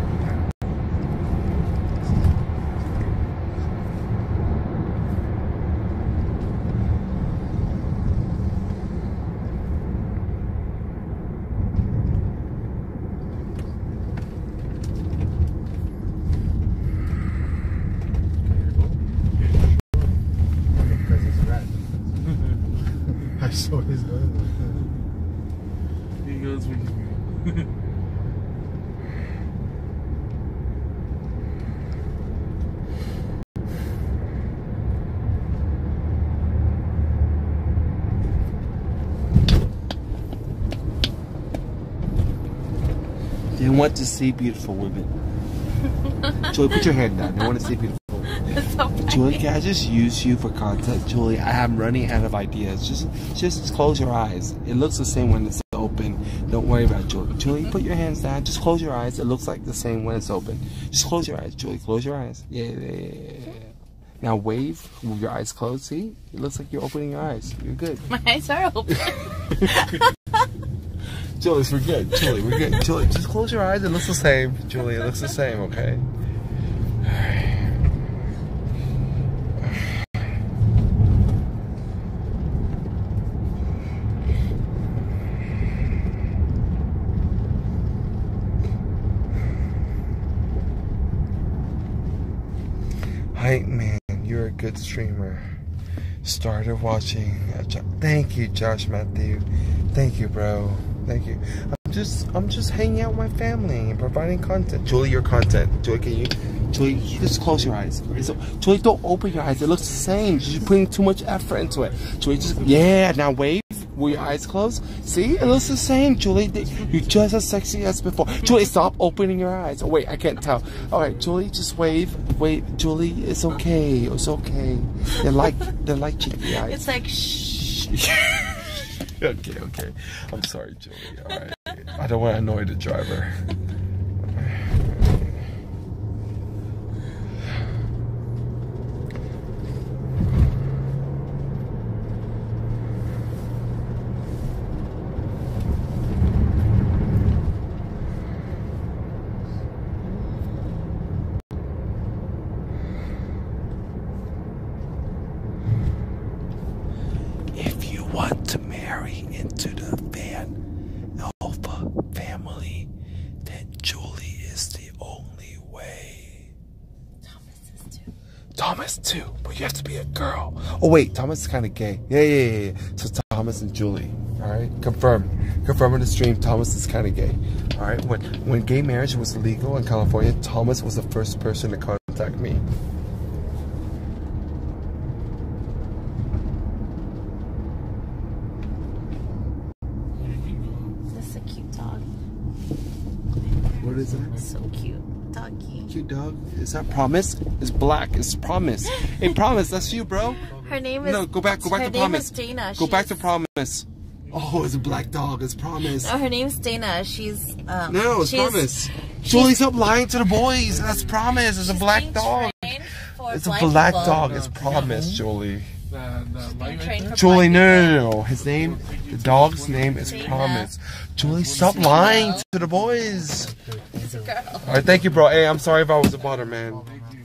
Because it's red. I saw his gun. He goes when you They want to see beautiful women. Julie, put your hand down. They want to see beautiful so. Julie, can I just use you for content? Julie, I am running out of ideas. Just just close your eyes. It looks the same when it's open. Don't worry about it, Julie. Julie, put your hands down. Just close your eyes. It looks like the same when it's open. Just close your eyes, Julie. Close your eyes. Yeah, yeah, yeah, yeah. Now wave with your eyes closed. See? It looks like you're opening your eyes. You're good. My eyes are open. Julie, we're good. Julie, we're good. Julie, just close your eyes. It looks the same. Julie, it looks the same, okay? Hype man, you're a good streamer. started watching. Thank you, Josh Matthew. Thank you, bro. Thank you. I'm just, I'm just hanging out with my family and providing content. Julie, your content. Julie, can you, Julie, just close your eyes. It's- Julie, don't open your eyes. It looks the same. You're putting too much effort into it. Julie, just, yeah. Now wave. With your eyes closed. See, it looks the same, Julie. You're just as sexy as before. Julie, stop opening your eyes. Oh wait, I can't tell. All right, Julie, just wave. Wait, Julie, it's okay. It's okay. They like, they like cheeky eyes. It's like shh. okay, okay. I'm sorry, Julie. All right. I don't want to annoy the driver. If you want to marry into the Van Alpha family, then Julie is the only way. But you have to be a girl. Oh wait, Thomas is kind of gay. Yeah, yeah, yeah, yeah. So Thomas and Julie. All right, confirm, confirm in the stream. Thomas is kind of gay. All right, when when gay marriage was legal in California, Thomas was the first person to contact me. This is a cute dog. What is that? So cute. Doggy. Cute dog. Is that Promise? It's black. It's Promise. Hey, Promise, that's you, bro. Her name is. No, go back. Go back her to name Promise. Is Dana. Go back She's- to Promise. Oh, it's a black dog. It's Promise. No, her name's Dana. She's. Um, No, it's she's, Promise. Julie, stop lying to the boys. That's Promise. It's a black dog. It's a black people. dog. It's Promise, Julie. That, that light right Trained there? for Julie, blind no, no, no. His name, the dog's name is Promise. Julie, stop lying to the boys. All right, thank you, bro. Hey, I'm sorry if I was a bother, man.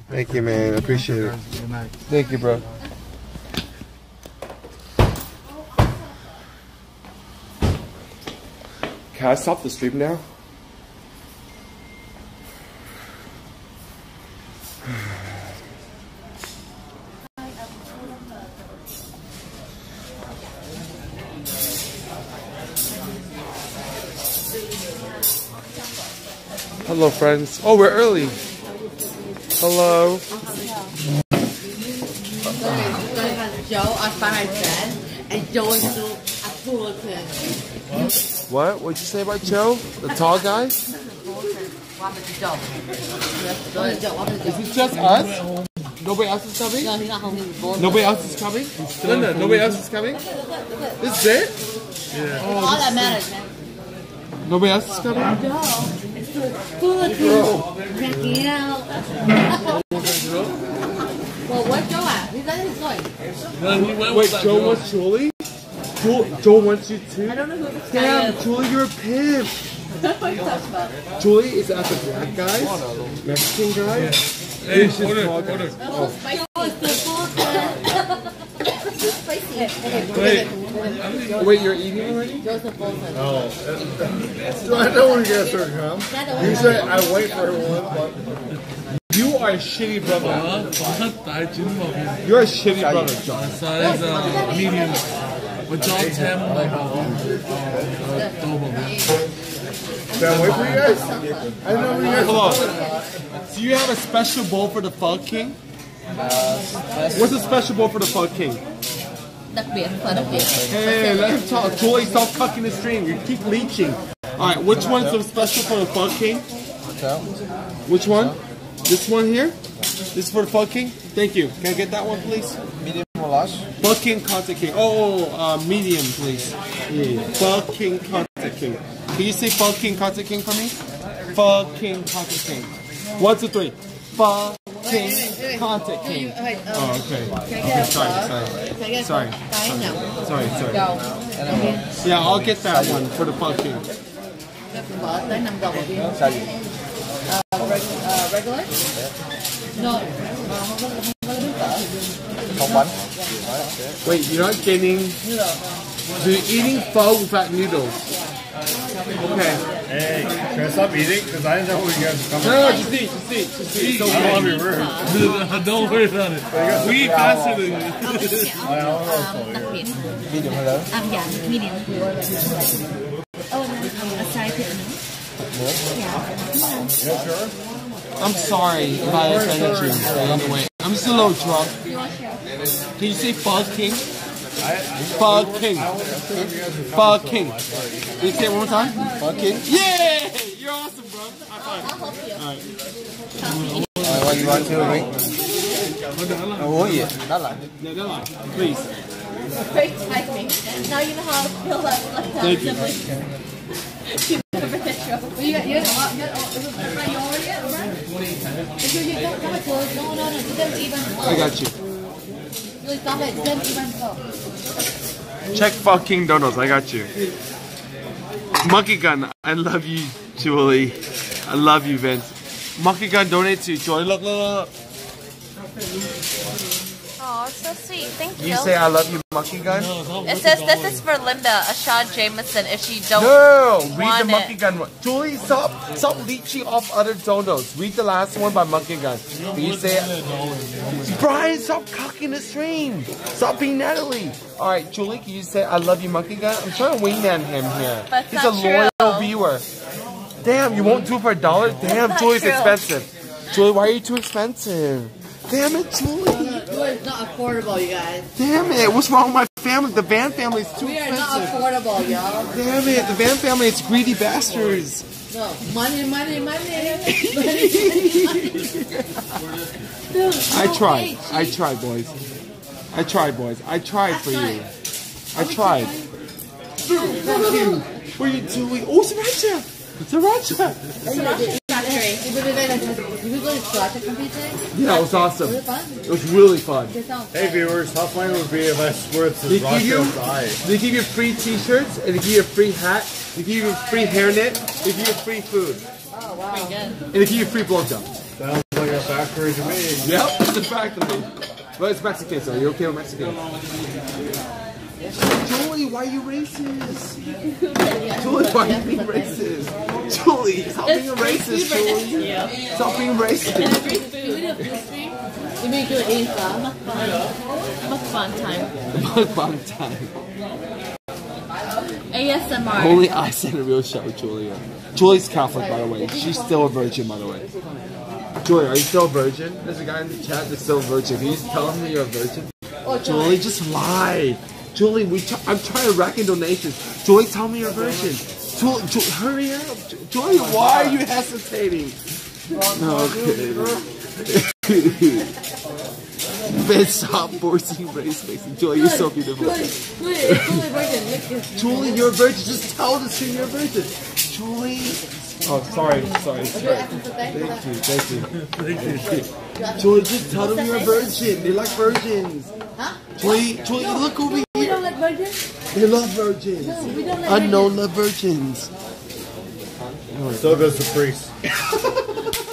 Thank you, man. I appreciate it. Thank you, bro. Can I stop the stream now? Hello, friends. Oh, we're early. Hello. Joe, I find my friend, and Joe is so a Fullerton. What? What'd you say about Joe? The tall guy? What happened to Joe? Joe is Joe, what happened to Is Joe? it just us? Nobody else is coming? No, he's not home, he's born. Nobody else is coming? Linda, nobody else is coming? This is it? Yeah. All that matters, man. Nobody else is coming? Joe, it's so Fullerton. Checking it out. well, where's Joe at? He's at his going. No, he went Wait, with Joe wants Julie? Joe, Joe wants you too? I don't know who this guy Damn, is. Julie, you're a pimp. what are you talking about? Julie is at the black guys, Mexican guy. Hey, order, order. guy. Oh, Wait, wait, you're eating already? Oh, I don't want to get her You come. I wait for her one. You are a shitty brother. You're a shitty brother, John. Size uh, medium. With John Tim, like a double. Should I wait for you guys? I didn't know you guys. Hold on. Do you have a special bowl for the fuck king? Uh, What's a special bowl for the fuck king? Đặc biệt, phần đặc biệt. Hey, let him talk. Julie, stop cucking the stream. You keep leeching. Alright, which one's the special for the Fug King? Which one? This one here? This is for the Fug King? Thank you. Can I get that one, please? medium or large? Fug King, Content King. Oh, uh, medium, please. Yeah. Fug King, Content King. Can you say Fug King, Content King for me? Fug King, Content King. One, two, three. Fug King, King. Oh, okay. Okay, sorry, sorry. Sorry. Sorry, sorry. Yeah, I'll get that one for the Fug King. Mở tới 5 dầu một viên. Uh, uh, regular? No. Không có không có nước cỡ. Không bánh. Wait, you're not getting So you're eating pho without noodles. Okay. Hey, can I stop eating? Because I didn't know where you guys were coming No, no, just eat, just eat, just eat. Don't want to be rude. Don't worry about it. We eat faster than you. Um, nakpit. Medium, hello. Um, yeah, medium. Oh, no, a side pit, no? Yeah. I'm sorry if I offended you. But anyway, I'm just a little drunk. Can you say Bug King? Bug King. Bug King. Can you say it one more time? Bug King. Yeah! You're awesome, bro. High five. what you want to drink? Oh yeah, that's like No, no, no. Please. Great timing. Now you know how to feel that like that. Thank you. you. Hit you. You got, you got, you got, you got, you already yet, right? If you, you don't, don't close. No, no, no. It doesn't even I got you. Really stop it. It doesn't even flow. Check fucking donuts. I got you. Monkey Gun, I love you, Julie. I love you, Vince. Monkey Gun donate to Joy. Look, look, look. Oh, so sweet. Thank you. You say I love you, Monkey Gun? it says this is for Linda, Ashad Jameson, if she don't. No, read the Monkey it. Gun one. Julie, stop, stop leeching off other donuts. Read the last one by Monkey Gun. Can you say it? Brian, stop cocking the stream. Stop being Natalie. All right, Julie, can you say I love you, Monkey Gun? I'm trying to wingman him here. That's He's not a loyal true. viewer. Damn, you won't do it for a dollar? Damn, Julie's true. expensive. Julie, why are you too expensive? Damn it, Julie. It's not affordable, you guys. Damn it. What's wrong with my family? The Van family is too We are not affordable, y'all. Damn it, the Van family, it's greedy bastards. No, money, money, money. I tried. I tried, boys. I tried, boys. I tried for you. I tried. Fuck you. What are you doing? Oh, Sriracha! It's sriracha! Did we go to Sriracha Company today? Yeah, it was Was awesome. it fun? It was really fun. Hey viewers, how funny would be if I squirted They this give you, they give you free t-shirts, and they give you a free hat, they give you free hairnet, they give you free food, Oh, wow. and they give you free blowjob. Sounds like a factory to me. Yep, it's a factory. But it's Mexican, so you're okay with Mexican? Julie, why are you racist? Julie, why are you being racist? Julie, stop being a racist, Julie. Stop being racist. Can we do a food stream? We may do it eating stuff. Mukbang time. Mukbang time. ASMR. Only I said a real show, Julia. Julie's Catholic, by the way. She's still a virgin, by the way. Julie, are you still a virgin? There's a guy in the chat that's still a virgin. Can you tell him you're a virgin? Oh, Julie, just lie. Julie, we t- I'm trying to rack in donations. Julie, tell me your version. a. Julie, Ju- hurry up. Ju- Julie, why are you hesitating? Okay. Ben, stop forcing race facing. Julie, you're so beautiful. Julie, Julie, it's totally virgin. Look, it's- Julie, you're a virgin. Just tell the stream you're a virgin. Julie. Oh, sorry, sorry. sorry. Thank you, thank you. Thank you. Julie, just tell them you're a virgin. They like virgins. Huh? Julie, Julie, look over We here. Don't virgins? They love virgins. No, we don't like Unknown love virgins. So does the priest.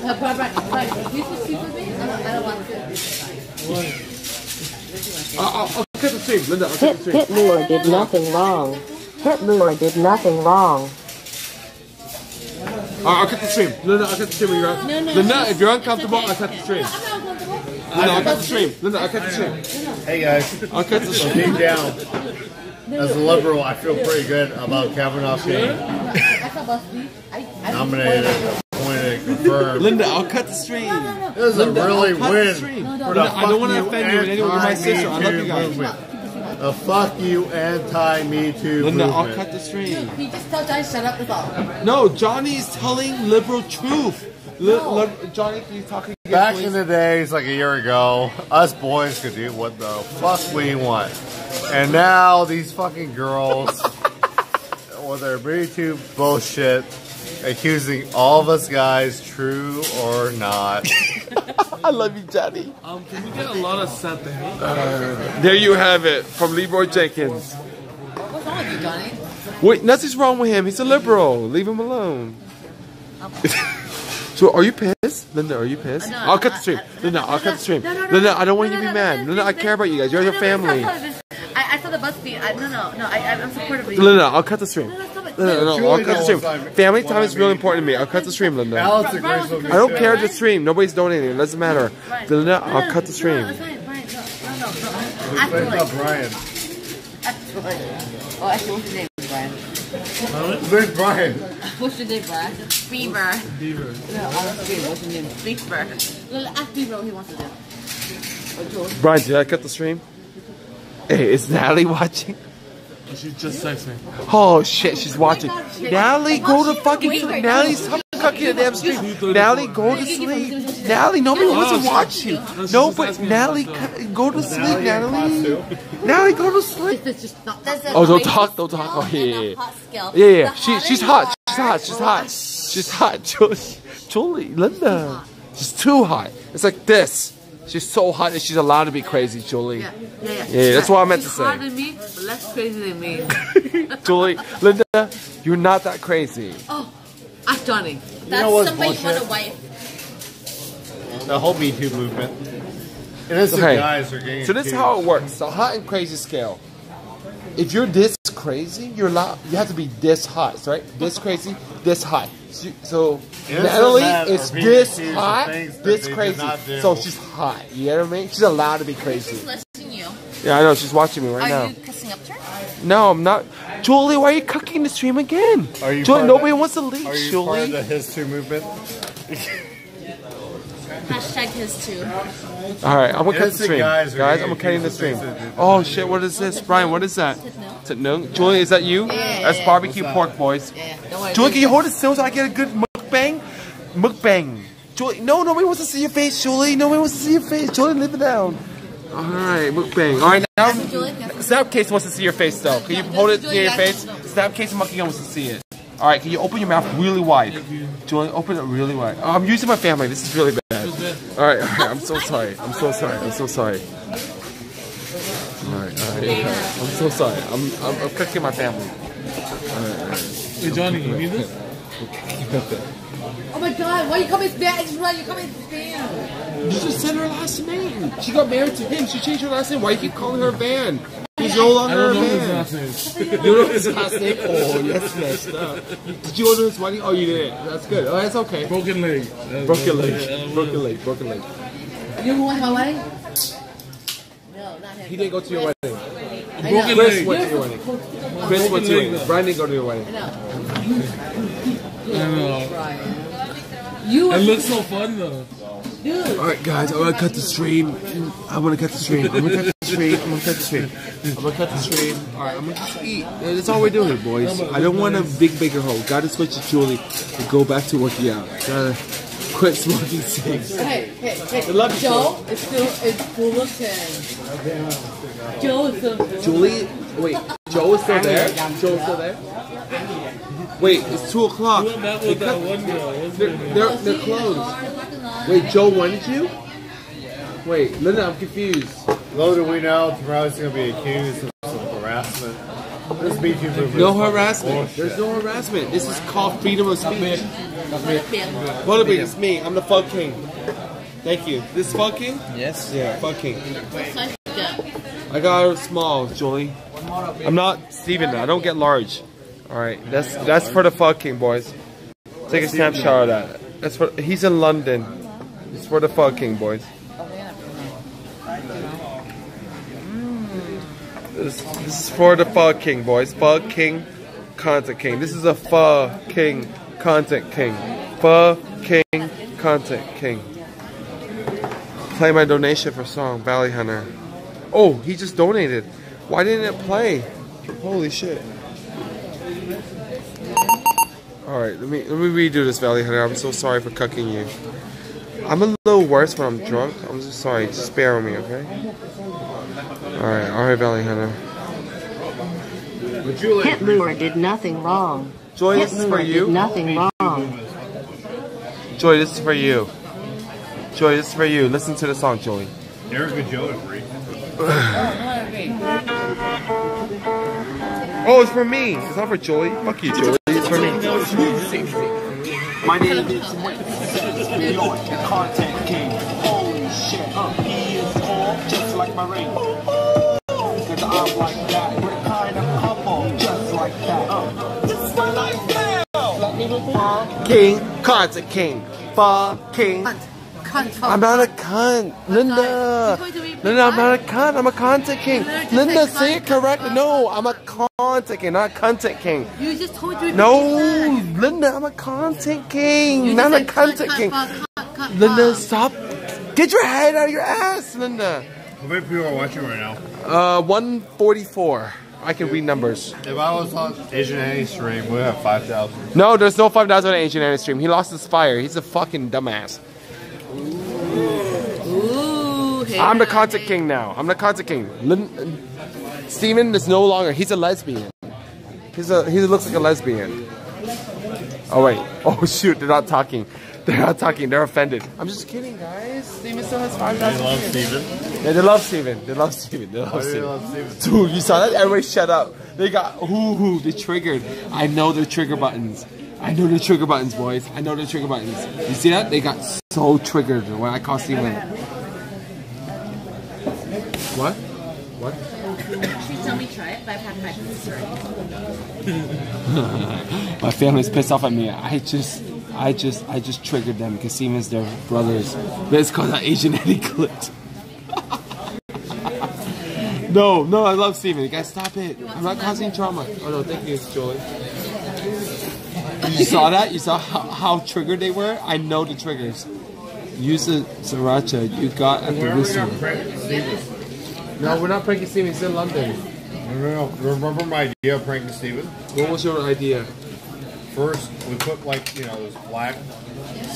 Uh, but, but, but, you should speak with me? I don't, want to. Uh, uh, uh, I'll, I'll, I'll cut the stream, Linda. I'll cut the stream. Hitler did nothing wrong. Hitler did nothing wrong. I'll, I'll cut the stream. Linda, I'll cut the stream. when You're No, no, Linda, if you're uncomfortable, okay. I'll cut the stream. I'm not uncomfortable. Linda, I'll cut the stream. Linda, I'll cut the stream. Hey guys, I'll cut the stream. deep down, as a liberal, I feel pretty good about Kavanaugh being I saw BuzzFeed. I, I nominated, appointed, confirmed. Linda, I'll cut the stream. This is a really I'll cut the win stream. for Linda, I don't want to fuck offend you in any way. You're my sister. I love you anti-Me guys. Movement. A fuck you anti-Me Too Linda, I'll movement. cut the stream. He just tell Johnny shut up, that's all. No, Johnny's telling liberal truth. Li- li- Johnny, can you talk again, Back in the days, like a year ago, us boys could do what the fuck we want. And now these fucking girls, with their Me Too bullshit, accusing all of us guys, true or not. I love you, Johnny. Um, can we get a lot of sympathy? There you have it from Leroy Jenkins. What's wrong with you, Johnny? Wait, nothing's wrong with him. He's a liberal. Leave him alone. so, are you pissed? Linda, are you pissed? No, I'll cut the stream. I- Linda, I'll cut the stream. No, no, no, Linda. I don't want No, you to be no, mad. no, Linda, I care about you guys. You're no, your family. I, I saw the BuzzFeed. I, no, no, no. I, I'm supportive of you. Linda, I'll cut the stream. No, no. No, no, no, Julie I'll cut the stream. Family time is really important to me. I'll cut the stream, Linda. Alex agrees Brian. I don't too. care the stream. Nobody's donating. It doesn't matter. Linda, I'll cut the stream. no, Brian. No, Brian. actually. Oh, actually, what's your name, Brian? Where's Brian? What's your name, Brian? Beaver. Beaver. No, on the screen. What's your name? Beaver. No, no, ask Beaver what he wants to do. Oh, Brian, did I cut the stream? Hey, is Natalie watching? She just texted me. Oh shit, she's watching. shit. Natalie, go to fucking Wait, sleep. wait. Natalie, the damn stream. Natalie, go to sleep. Natalie, nobody wants to watch you. No, but Natalie, go to sleep, Natalie. Natalie, go to sleep. This is just not. Oh, don't talk, don't talk. Oh, yeah, yeah, yeah. Yeah, yeah. She, she's hot. She's hot. She's hot. She's hot. Julie, Julie, Linda. She's too hot. It's like this. She's so hot that she's allowed to be crazy, Julie. Yeah, yeah, yeah. Yeah, that's what I meant to say. harder than me, but less crazy than me. Julie, Linda, you're not that crazy. oh, ask Johnny. That's know what's somebody you want a bullshit? wife. The whole Me Too movement. Innocent Okay. guys are getting So this is how it works. The hot and crazy scale. If you're this crazy, you're allowed. You have to be this hot, right? This crazy, this hot. So, so Innocent Natalie men is this hot, this crazy. So she's hot. You know what I mean? She's allowed to be crazy. She's listening to you. Yeah, I know. She's watching me right Are now. Are you kissing up to her? No, I'm not. Julie, why are you cooking the stream again? Are you Julie, part of nobody the- wants to leave, Are you part of Julie. the His Too movement? Hashtag his too. All right, I'm gonna cut the stream, guys guys. I'm gonna cut the stream. things that they Oh shit! What is this, Brian? What is that? Is it no? Julie, is that you? yeah, That's yeah. barbecue What's pork, boys. Yeah, worry. Julie, can you hold it still so I get a good mukbang? Mukbang. Julie, no, nobody wants to see your face, Julie. Nobody wants to see your face. Julie, leave it down. All right, mukbang. All right, now. Snapcase wants to see your face, though. Can you Yeah, hold it Julie, near your face? no. Snapcase Monkey wants to see it. All right, can you open your mouth really wide? Julie, open it really wide. Oh, I'm using my family. This is really bad. All right, all right. I'm so sorry. I'm so sorry. I'm so sorry. All right, all right. I'm so sorry. I'm, I'm, I'm cooking my family. Hey, Johnny, you need this? Oh my god, why you call me spam? It's right, you call me spam. You just said her last name. She got married to him. She changed her last name. Why you keep calling her a van? He's no I longer don't know a his van. last name. You don't know his last name? Oh, that's messed up. Did you order his wedding? Oh, you did. That's good. Oh, that's okay. Broken leg. Broken leg. Broken leg. Broken leg. You who went to my wedding? No, not him. He didn't go to your wedding. I Broken know. Chris leg. went to your wedding. Chris went to your wedding. Brian didn't go to your wedding. I know. I know. Brian. You It looks so fun though. dude. All right, guys. I'm gonna cut the stream. I'm gonna cut the stream. I'm gonna cut the stream. I'm gonna cut the stream. I'm gonna cut the stream. All right, I'm gonna just eat. That's all we're doing, here, boys. I don't want a big bigger hole. Gotta switch to Julie and go back to working out. Gotta quit smoking cigs. Hey, hey, hey. Good luck, Joe is still in Fullerton. Joe is still. Julie, wait, Joe is still there? Joe is still there? Wait, it's two o'clock. Went back with that one girl. They're, they're, they're closed. Wait, Joe wanted you? Wait, Linda, I'm confused. Little do we know, tomorrow's going to be accused of some harassment. This Me Too movement. No is harassment. bullshit. There's no harassment. This is called freedom of speech. What Butterbean, it's me. I'm the fuck King. Thank you. This fuck King? Yes. Yeah, fuck King. I got her small, Julie. I'm not Steven. I don't get large. All right, that's that's for the Fug King, boys. Take a snapshot of that. That's for he's in London. It's for the Fug King, boys. This, this is for the Fug King, boys. Fug King, Content King. This is a Fug King, Content King. Fug King, Content King. Play my donation for song, Valley Hunter. Oh, he just donated. Why didn't it play? Holy shit. Alright, let me let me redo this Valley Hunter. I'm so sorry for cucking you. I'm a little worse when I'm drunk. I'm just sorry. Just bear with me, okay? Alright, alright, Valley Hunter. Hitler did nothing wrong. Joy, this is for Hitler did you. nothing wrong. Joy, this is for you. Joy, this is for you. Listen to the song, Joey. Erica Joe agree. Oh, it's for me. It's not for Joey. Fuck you, Joey. It's for me. My name is New York, content king. Holy shit, he is tall, just like my ring. Cause I like that. We're kind of couple, just like that. Is my life now. King, concert king, fucking. Cunt. I'm not a cunt, Linda. You're going to be Linda, I'm not a cunt. I'm a content king. Linda, say say it correctly. No, I'm a content king, not a content king. You just told you. No, Linda, I'm a content king, You not a content cunt, king. cunt, cunt, cunt, Linda, stop. Get your head out of your ass, Linda. How many people are watching right now? Uh, 144. I can read numbers. If I was on Asian Andy stream, we'd have 5,000. No, there's no 5,000 on Asian Andy stream. He lost his fire. He's a fucking dumbass. Ooh, hey, I'm the hey, content hey. king now. I'm the content king. Lin- Steven is no longer. He's a lesbian. He's a. He looks like a lesbian. Oh wait. Oh shoot. They're not talking. They're not talking. They're offended. I'm just kidding, guys. Steven still has five I thousand. love Steven. Yeah, they love Steven. They love Steven. They love Why do you Steven. love Steven? Dude, you saw that? Everybody shut up. They got hoo hoo. They triggered. I know their trigger buttons. I know the trigger buttons, boys. I know the trigger buttons. You see that? They got so triggered when I call Steven. What? What? She told me try it, but I've had five minutes already. My family's pissed off at me. I just, I just, I just triggered them because Steven's their brothers. It's called that Asian Eddie clipped. no, no, I love Steven. You guys, stop it. I'm not causing trauma. Oh no, thank you, Joey. You saw that? You saw how, how triggered they were? I know the triggers. Use the sriracha you got at the Where are we prank Steven? No, we're not pranking Steven. He's in London. No, no, no. Remember my idea of pranking Steven? What was your idea? First, we put like, you know, this black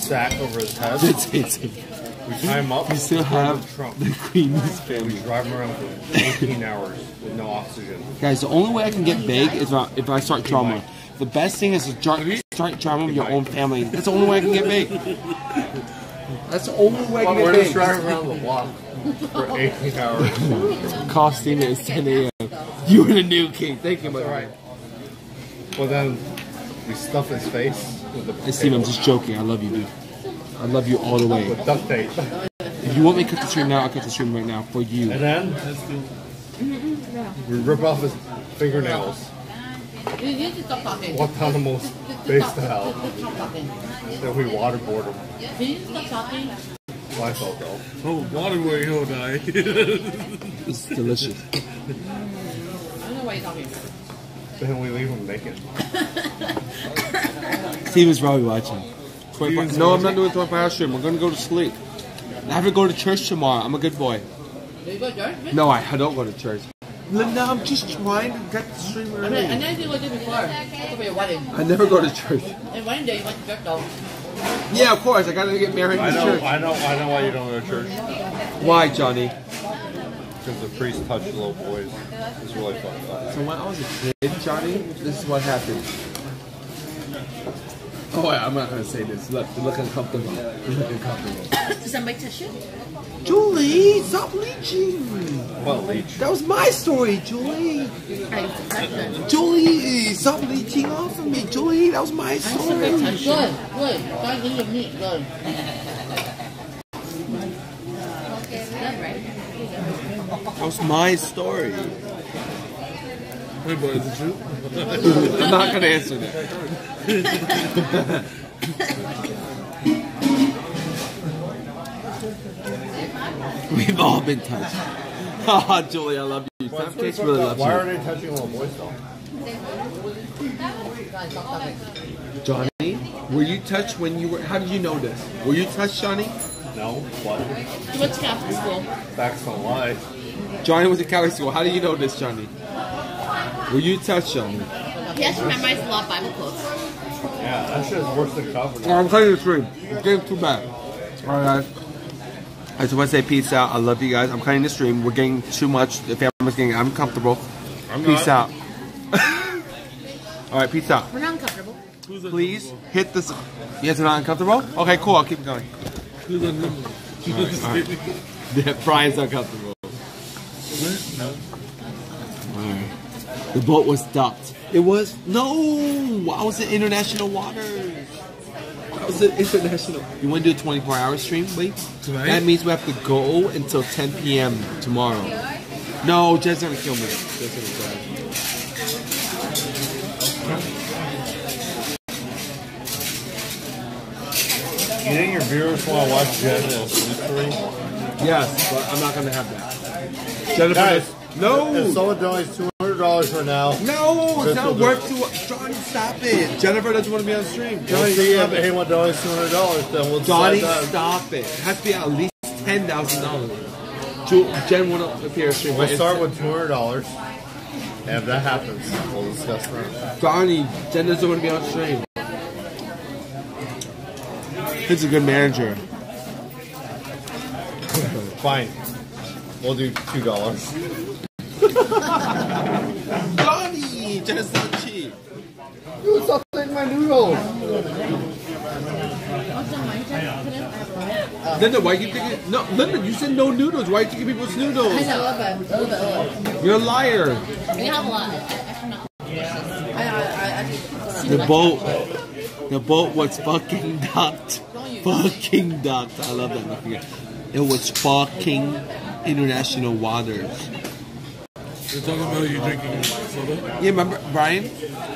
sack over his head. It's, it's, We tie him up. we still we put him in have Trump. the Queen's We family. drive him around for 18 hours with no oxygen. Guys, the only way I can get big is if I, if I start drama. The best thing is to start, start drama with your own family. That's the only way I can get big. That's the only way I But can we're get just big. driving around the block for 18 hours. Call is 10 a.m. You are the new king. Thank you, my Alright. Well then, we stuff his face with the Hey, Steven, I'm just joking. I love you, dude. I love you all the way. with duct tape. If you want me to cut the stream now, I'll cut the stream right now for you. And then, we rip off his fingernails. You you need to stop talking. Guantanamo Bay style. Stop talking. Then we waterboard him. Can you stop talking? My fault though. Oh, waterboy, he'll die. It's delicious. I don't know why you're talking. Then we leave him naked. Steven's probably watching. 25 no, I'm not doing 25 hour stream. I'm going to go to sleep. I have to go to church tomorrow. I'm a good boy. Do you go to church? No, I, I don't go to church. Linda, I'm just trying to get the stream I mean, I know you did before. Go for your wedding. I never go to church. And one day you went to church though. Yeah, of course. I gotta get married I in know, church. I know, I know why you don't go to church. Why, Johnny? Because the priest touched little boys. It's really fucked up. So when I was a kid, Johnny, this is what happened. Oh, wait, I'm not gonna say this. Look, you look uncomfortable. You look uncomfortable. Did somebody touch you? Julie, stop leeching. What leech? That was my story, Julie. I used to touch her. Julie, stop leeching off of me, Julie. That was my story. Good, good. Don't eat your meat. Good. Good. That was my story. Wait, but is it true? I'm not gonna answer that. We've all been touched. Oh, Haha, Julie, I love you. Well, Sam it's Case really fucked you. Why you. are they touching little boys though? Guys, stop talking. Johnny, were you touched when you were? How did you know this? Were you touched, Johnny? No, what? You went to Catholic school. Facts don't lie. Johnny was in Catholic school. How do you know this, Johnny? Were you touched, Johnny? He has to memorize a lot of Bible quotes. Yeah, that shit is worse than cover. Oh, I'm cutting the stream. It's getting too bad. All right, guys. I just want to say peace out. I love you guys. I'm cutting the stream. We're getting too much. The family's getting uncomfortable. peace out. All right, peace out. We're not uncomfortable. Please hit this. You guys are not uncomfortable? Okay, cool. I'll keep it going. Who's uncomfortable? Yeah, Brian's uncomfortable. Alright. The boat was docked. It was no. I was in international waters. I was in international. You want to do a 24 hour stream, wait? Tonight? That means we have to go until 10 p.m. tomorrow. No, Jed's gonna kill me. Jed's gonna kill me. You think your viewers want to watch Jen and Mystery? Yes, but I'm not gonna have that. Jennifer, Guys, no, If someone donates two hundred dollars for now, no, it's not worth to. Johnny, stop it. Jennifer doesn't want to be on stream. we'll see stop if it. anyone donates two hundred dollars. Then we'll Johnny, stop it. It has to be at least ten thousand dollars. Jen won't appear on stream. We'll start with two hundred dollars, and if that happens, we'll discuss that. Johnny, Jen doesn't want to be on stream. He's a good manager. Fine, we'll do two dollars. Johnny, just not cheap. You stop eating my noodles. Linda, why you taking? No, Linda, you said no noodles. Why are you taking people's noodles? I know, a little bit, a little bit, a little. You're a liar. We have a lot. I, I. I, I, I, I, The boat, the boat was fucking docked. Fucking docked. I love that. It was fucking international waters. You're talking about you drinking soda? Yeah, remember Brian?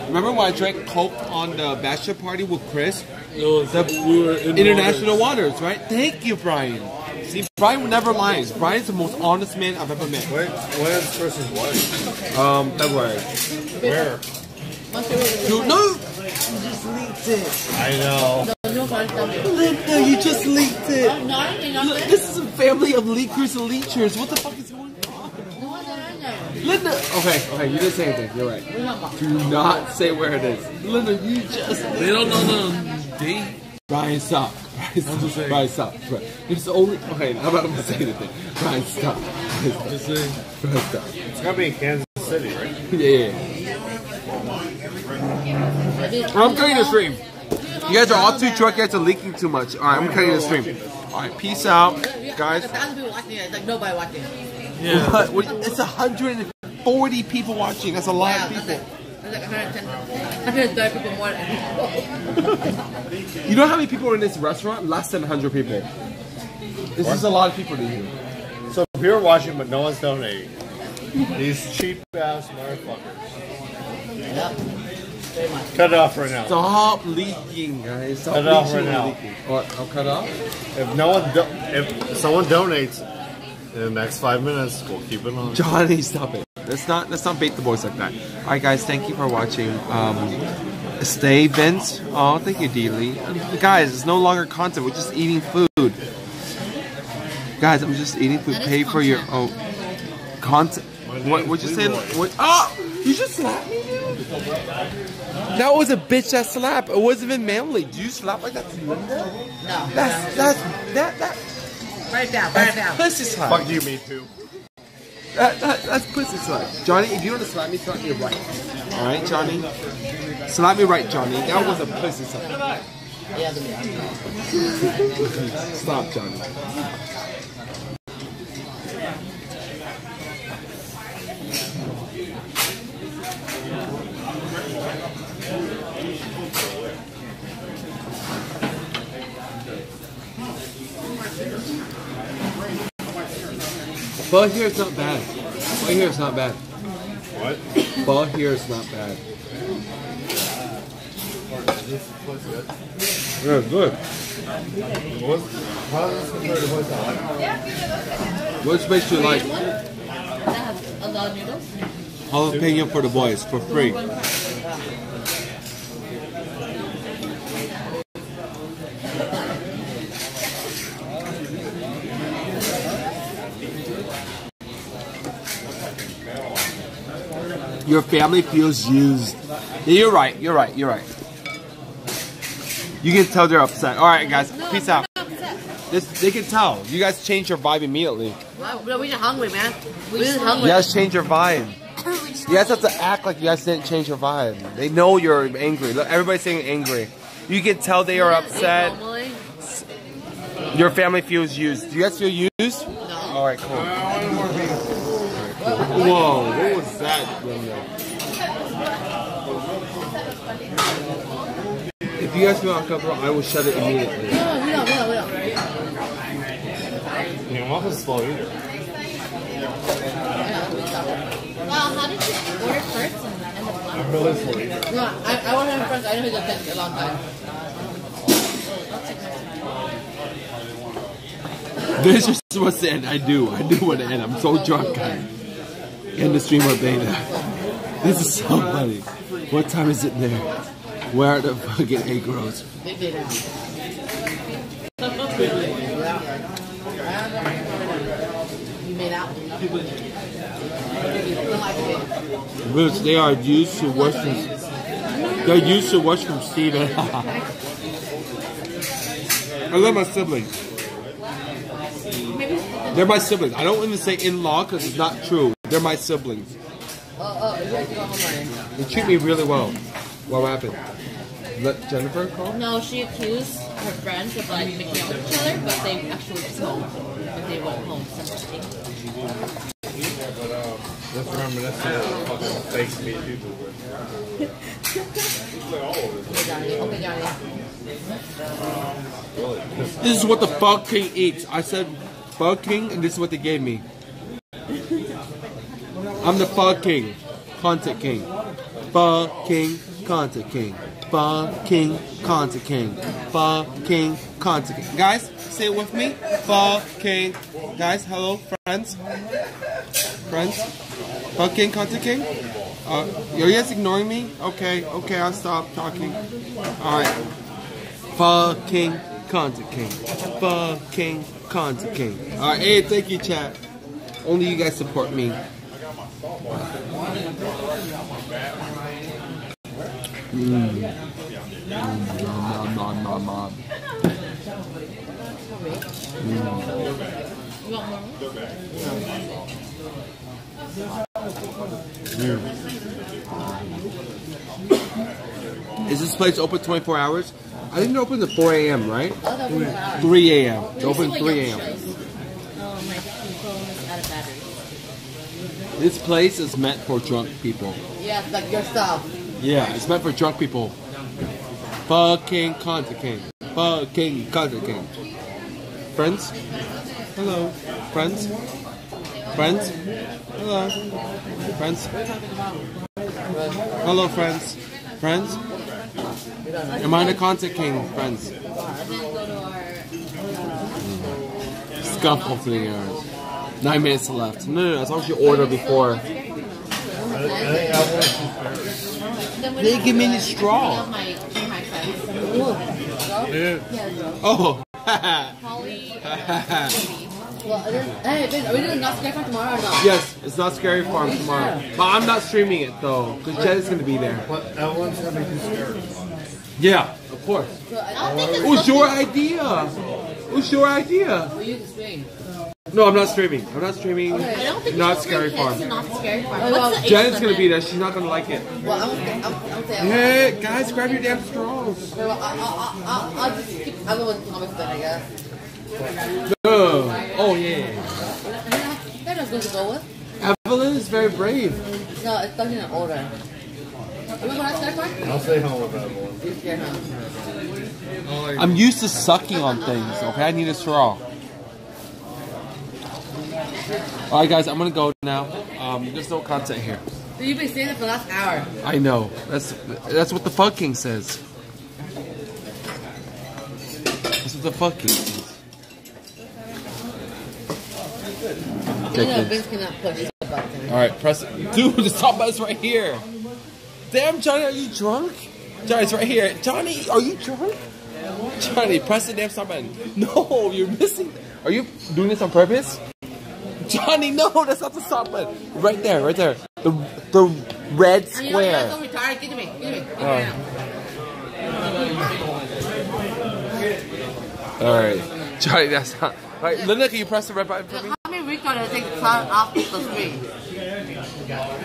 Remember when I drank Coke on the bachelor party with Chris? No, it's like we were in International waters, right? Thank you, Brian. See, Brian never lies. Brian's the most honest man I've ever met. When, when's Chris's wife? Um, February. Where? Dude, no! I know. No, no, fun stuff. Linda, you just leaked it. No, I didn't know Look, this is a family of leakers and leechers. What the fuck is going on? No one that I know. Linda! Okay, okay, you didn't say anything. You're right. Do not say where it is. Linda, you just. They don't know the date. Brian, stop. Brian, just saying. Brian, stop. Brian. It's only. Okay, how about I'm gonna say anything? Brian, stop. Brian, stop. Just saying. Brian, stop. It's gotta be in Kansas City, right? Yeah, yeah, yeah. I'm cutting the stream. You guys are all too drunk. You guys are leaking too much. All right, I'm cutting the stream. All right, peace out, guys. There's thousands of people watching it. It's like nobody watching. Yeah. But what- it's 140 people watching. That's a lot Wow, of people. like, that's like 110, 130 people more than people. You know how many people are in this restaurant? Less than 100 people. This is a lot of people to you. So if you're watching, but no one's donating, these cheap ass motherfuckers. Cut it off right now. Stop leaking, guys. Stop Cut it off right now. leaking. What? I'll cut off? If no one, do- if someone donates in the next five minutes, we'll keep it on. Johnny, stop it. Let's not let's not bait the boys like that. All right, guys. Thank you for watching. Um, stay Vince. Oh, thank you, Dealey. Guys, it's no longer content. We're just eating food. Guys, I'm just eating food. Pay for your oh content. What? What you saying? What? Oh, you just slapped me. dude? That was a bitch that slap. It wasn't even manly. Do you slap like that to Linda? No. That's that's that that Write it down. Write it that's down. pussy slap. Fuck you, me too. That, that, that's pussy slap. Johnny, if you want to slap me, slap me right. All right, Johnny. Slap me right, Johnny. That was a pussy slap. Stop, Johnny. But here it's not bad. But here it's not bad. What? But here it's not bad. Yeah, good. What? How does this compare to what I like? What makes you like that has a lot of noodles. jalapeno for the boys for free? Your family feels used. Yeah, you're right. You're right. You're right. You can tell they're upset. All right, guys. Peace out. This, they can tell. You guys change your vibe immediately. Wow, we're just hungry, man. We're just hungry. You guys change your vibe. You guys have to act like you guys didn't change your vibe. They know you're angry. Look, everybody's saying angry. You can tell they are upset. Your family feels used. Do you guys feel used? No. All right, cool. Whoa, what was that? If you guys do not cover, I will shut it immediately. No, we don't, we don't, we don't. Slow either. Wow, how did you order first and then I'm really slow. No, I, I ordered him first. I know he's been a long time. This is what's it. I do. I do want to end. I'm so drunk, guys. In the stream of beta. This is so funny. What time is it there? Where are the fucking egg rolls? Roots, they are used to watching. They're used to watch from Steven. I love my siblings. They're my siblings. I don't even say in-law because it's not true. They're my siblings. You have to go home already. They treat me really well. What happened? Let Jennifer call? No, she accused her friends of like making out with each other, but they actually went home. But they went home separately. Just reminiscent of fucking fake speed people. Okay, Johnny. Okay, This is what the Bug King eats. I said Bug King, and this is what they gave me. I'm the Bug King, Content King. Bug King, Content King. Bug King, Content King. Bug King, Content King. Guys, say it with me. Bug King. Guys, hello, friends. Friends. Bug King, Content King. Uh, you're you guys ignoring me? Okay, okay, I'll stop talking. Alright. Fucking content king. Fucking content king. Alright, hey, thank you, chat. Only you guys support me. Mm. Is this place open 24 hours? I think they're open at 4 a.m., right? Oh, that's one hour. 3 a.m. Open Like 3 a.m. choice. Oh, my phone is out of battery. This place is meant for drunk people. Yeah, like your stuff. Yeah, it's meant for drunk people. Fucking content king. Fucking content king. Friends? Hello. Friends? Friends? Hello. Friends? Hello, friends. Friends? Am I the content king, friends? Scuff opening hours. Nine minutes left. No, no, no, that's what you order before. They give me the straw. My, my friends. Oh. Holly. Well, then, hey, Ben, are we doing Knott's Scary Farm tomorrow or not? Yes, it's Knott's Scary Farm tomorrow. But I'm not streaming it though, because Jed is going to be there. But everyone's gonna be scared. Yeah, of course. So, I I don't think It was your idea. It was your idea. Will you stream? No, I'm not streaming. I'm not streaming. I don't think Knott's Scary Farm. to Knott's Scary Farm. Oh, What's Jen's gonna limit? be there. She's not gonna like it. Well, I'm, I'm, I'm saying. Hey, guys, grab your damn straws. Well, I, I, I, I, I'll just keep. I'll go with comics then, I guess. No. Oh yeah. They're not good to go with. Evelyn is very brave. No, it's stuck in an order. You want to start? I'll stay home with everyone. You scared. I'm used to sucking on things. Okay, I need a straw. All right, guys, I'm gonna go now. Um, there's no content here. You've been saying it for the last hour. I know. That's that's what the fucking says. That's what the fucking says. You know, Vince cannot push the button. All right, press it. Dude, the top button's right here. Damn, Johnny, are you drunk? Johnny, it's right here. Johnny, are you drunk? Johnny, press the damn stop button. No, you're missing. Are you doing this on purpose? Johnny, no, that's not the stop button. Right there, right there. The the red And you know, you're square. Give me. Give me. Give it All right right. All right, Johnny, that's not. All right, Linda, can you press the red button for me? How many records does it take to turn off the screen?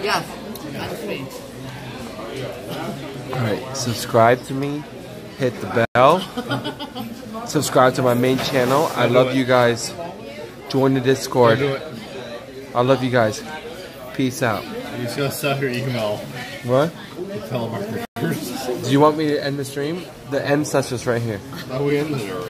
Yes, the screen. All right, subscribe to me, hit the bell, subscribe to my main channel. I love you guys. Join the Discord. I love you guys. Peace out. You just gotta set her email. What? The. Do you want me to end the stream? The end session's right here. Are we in there?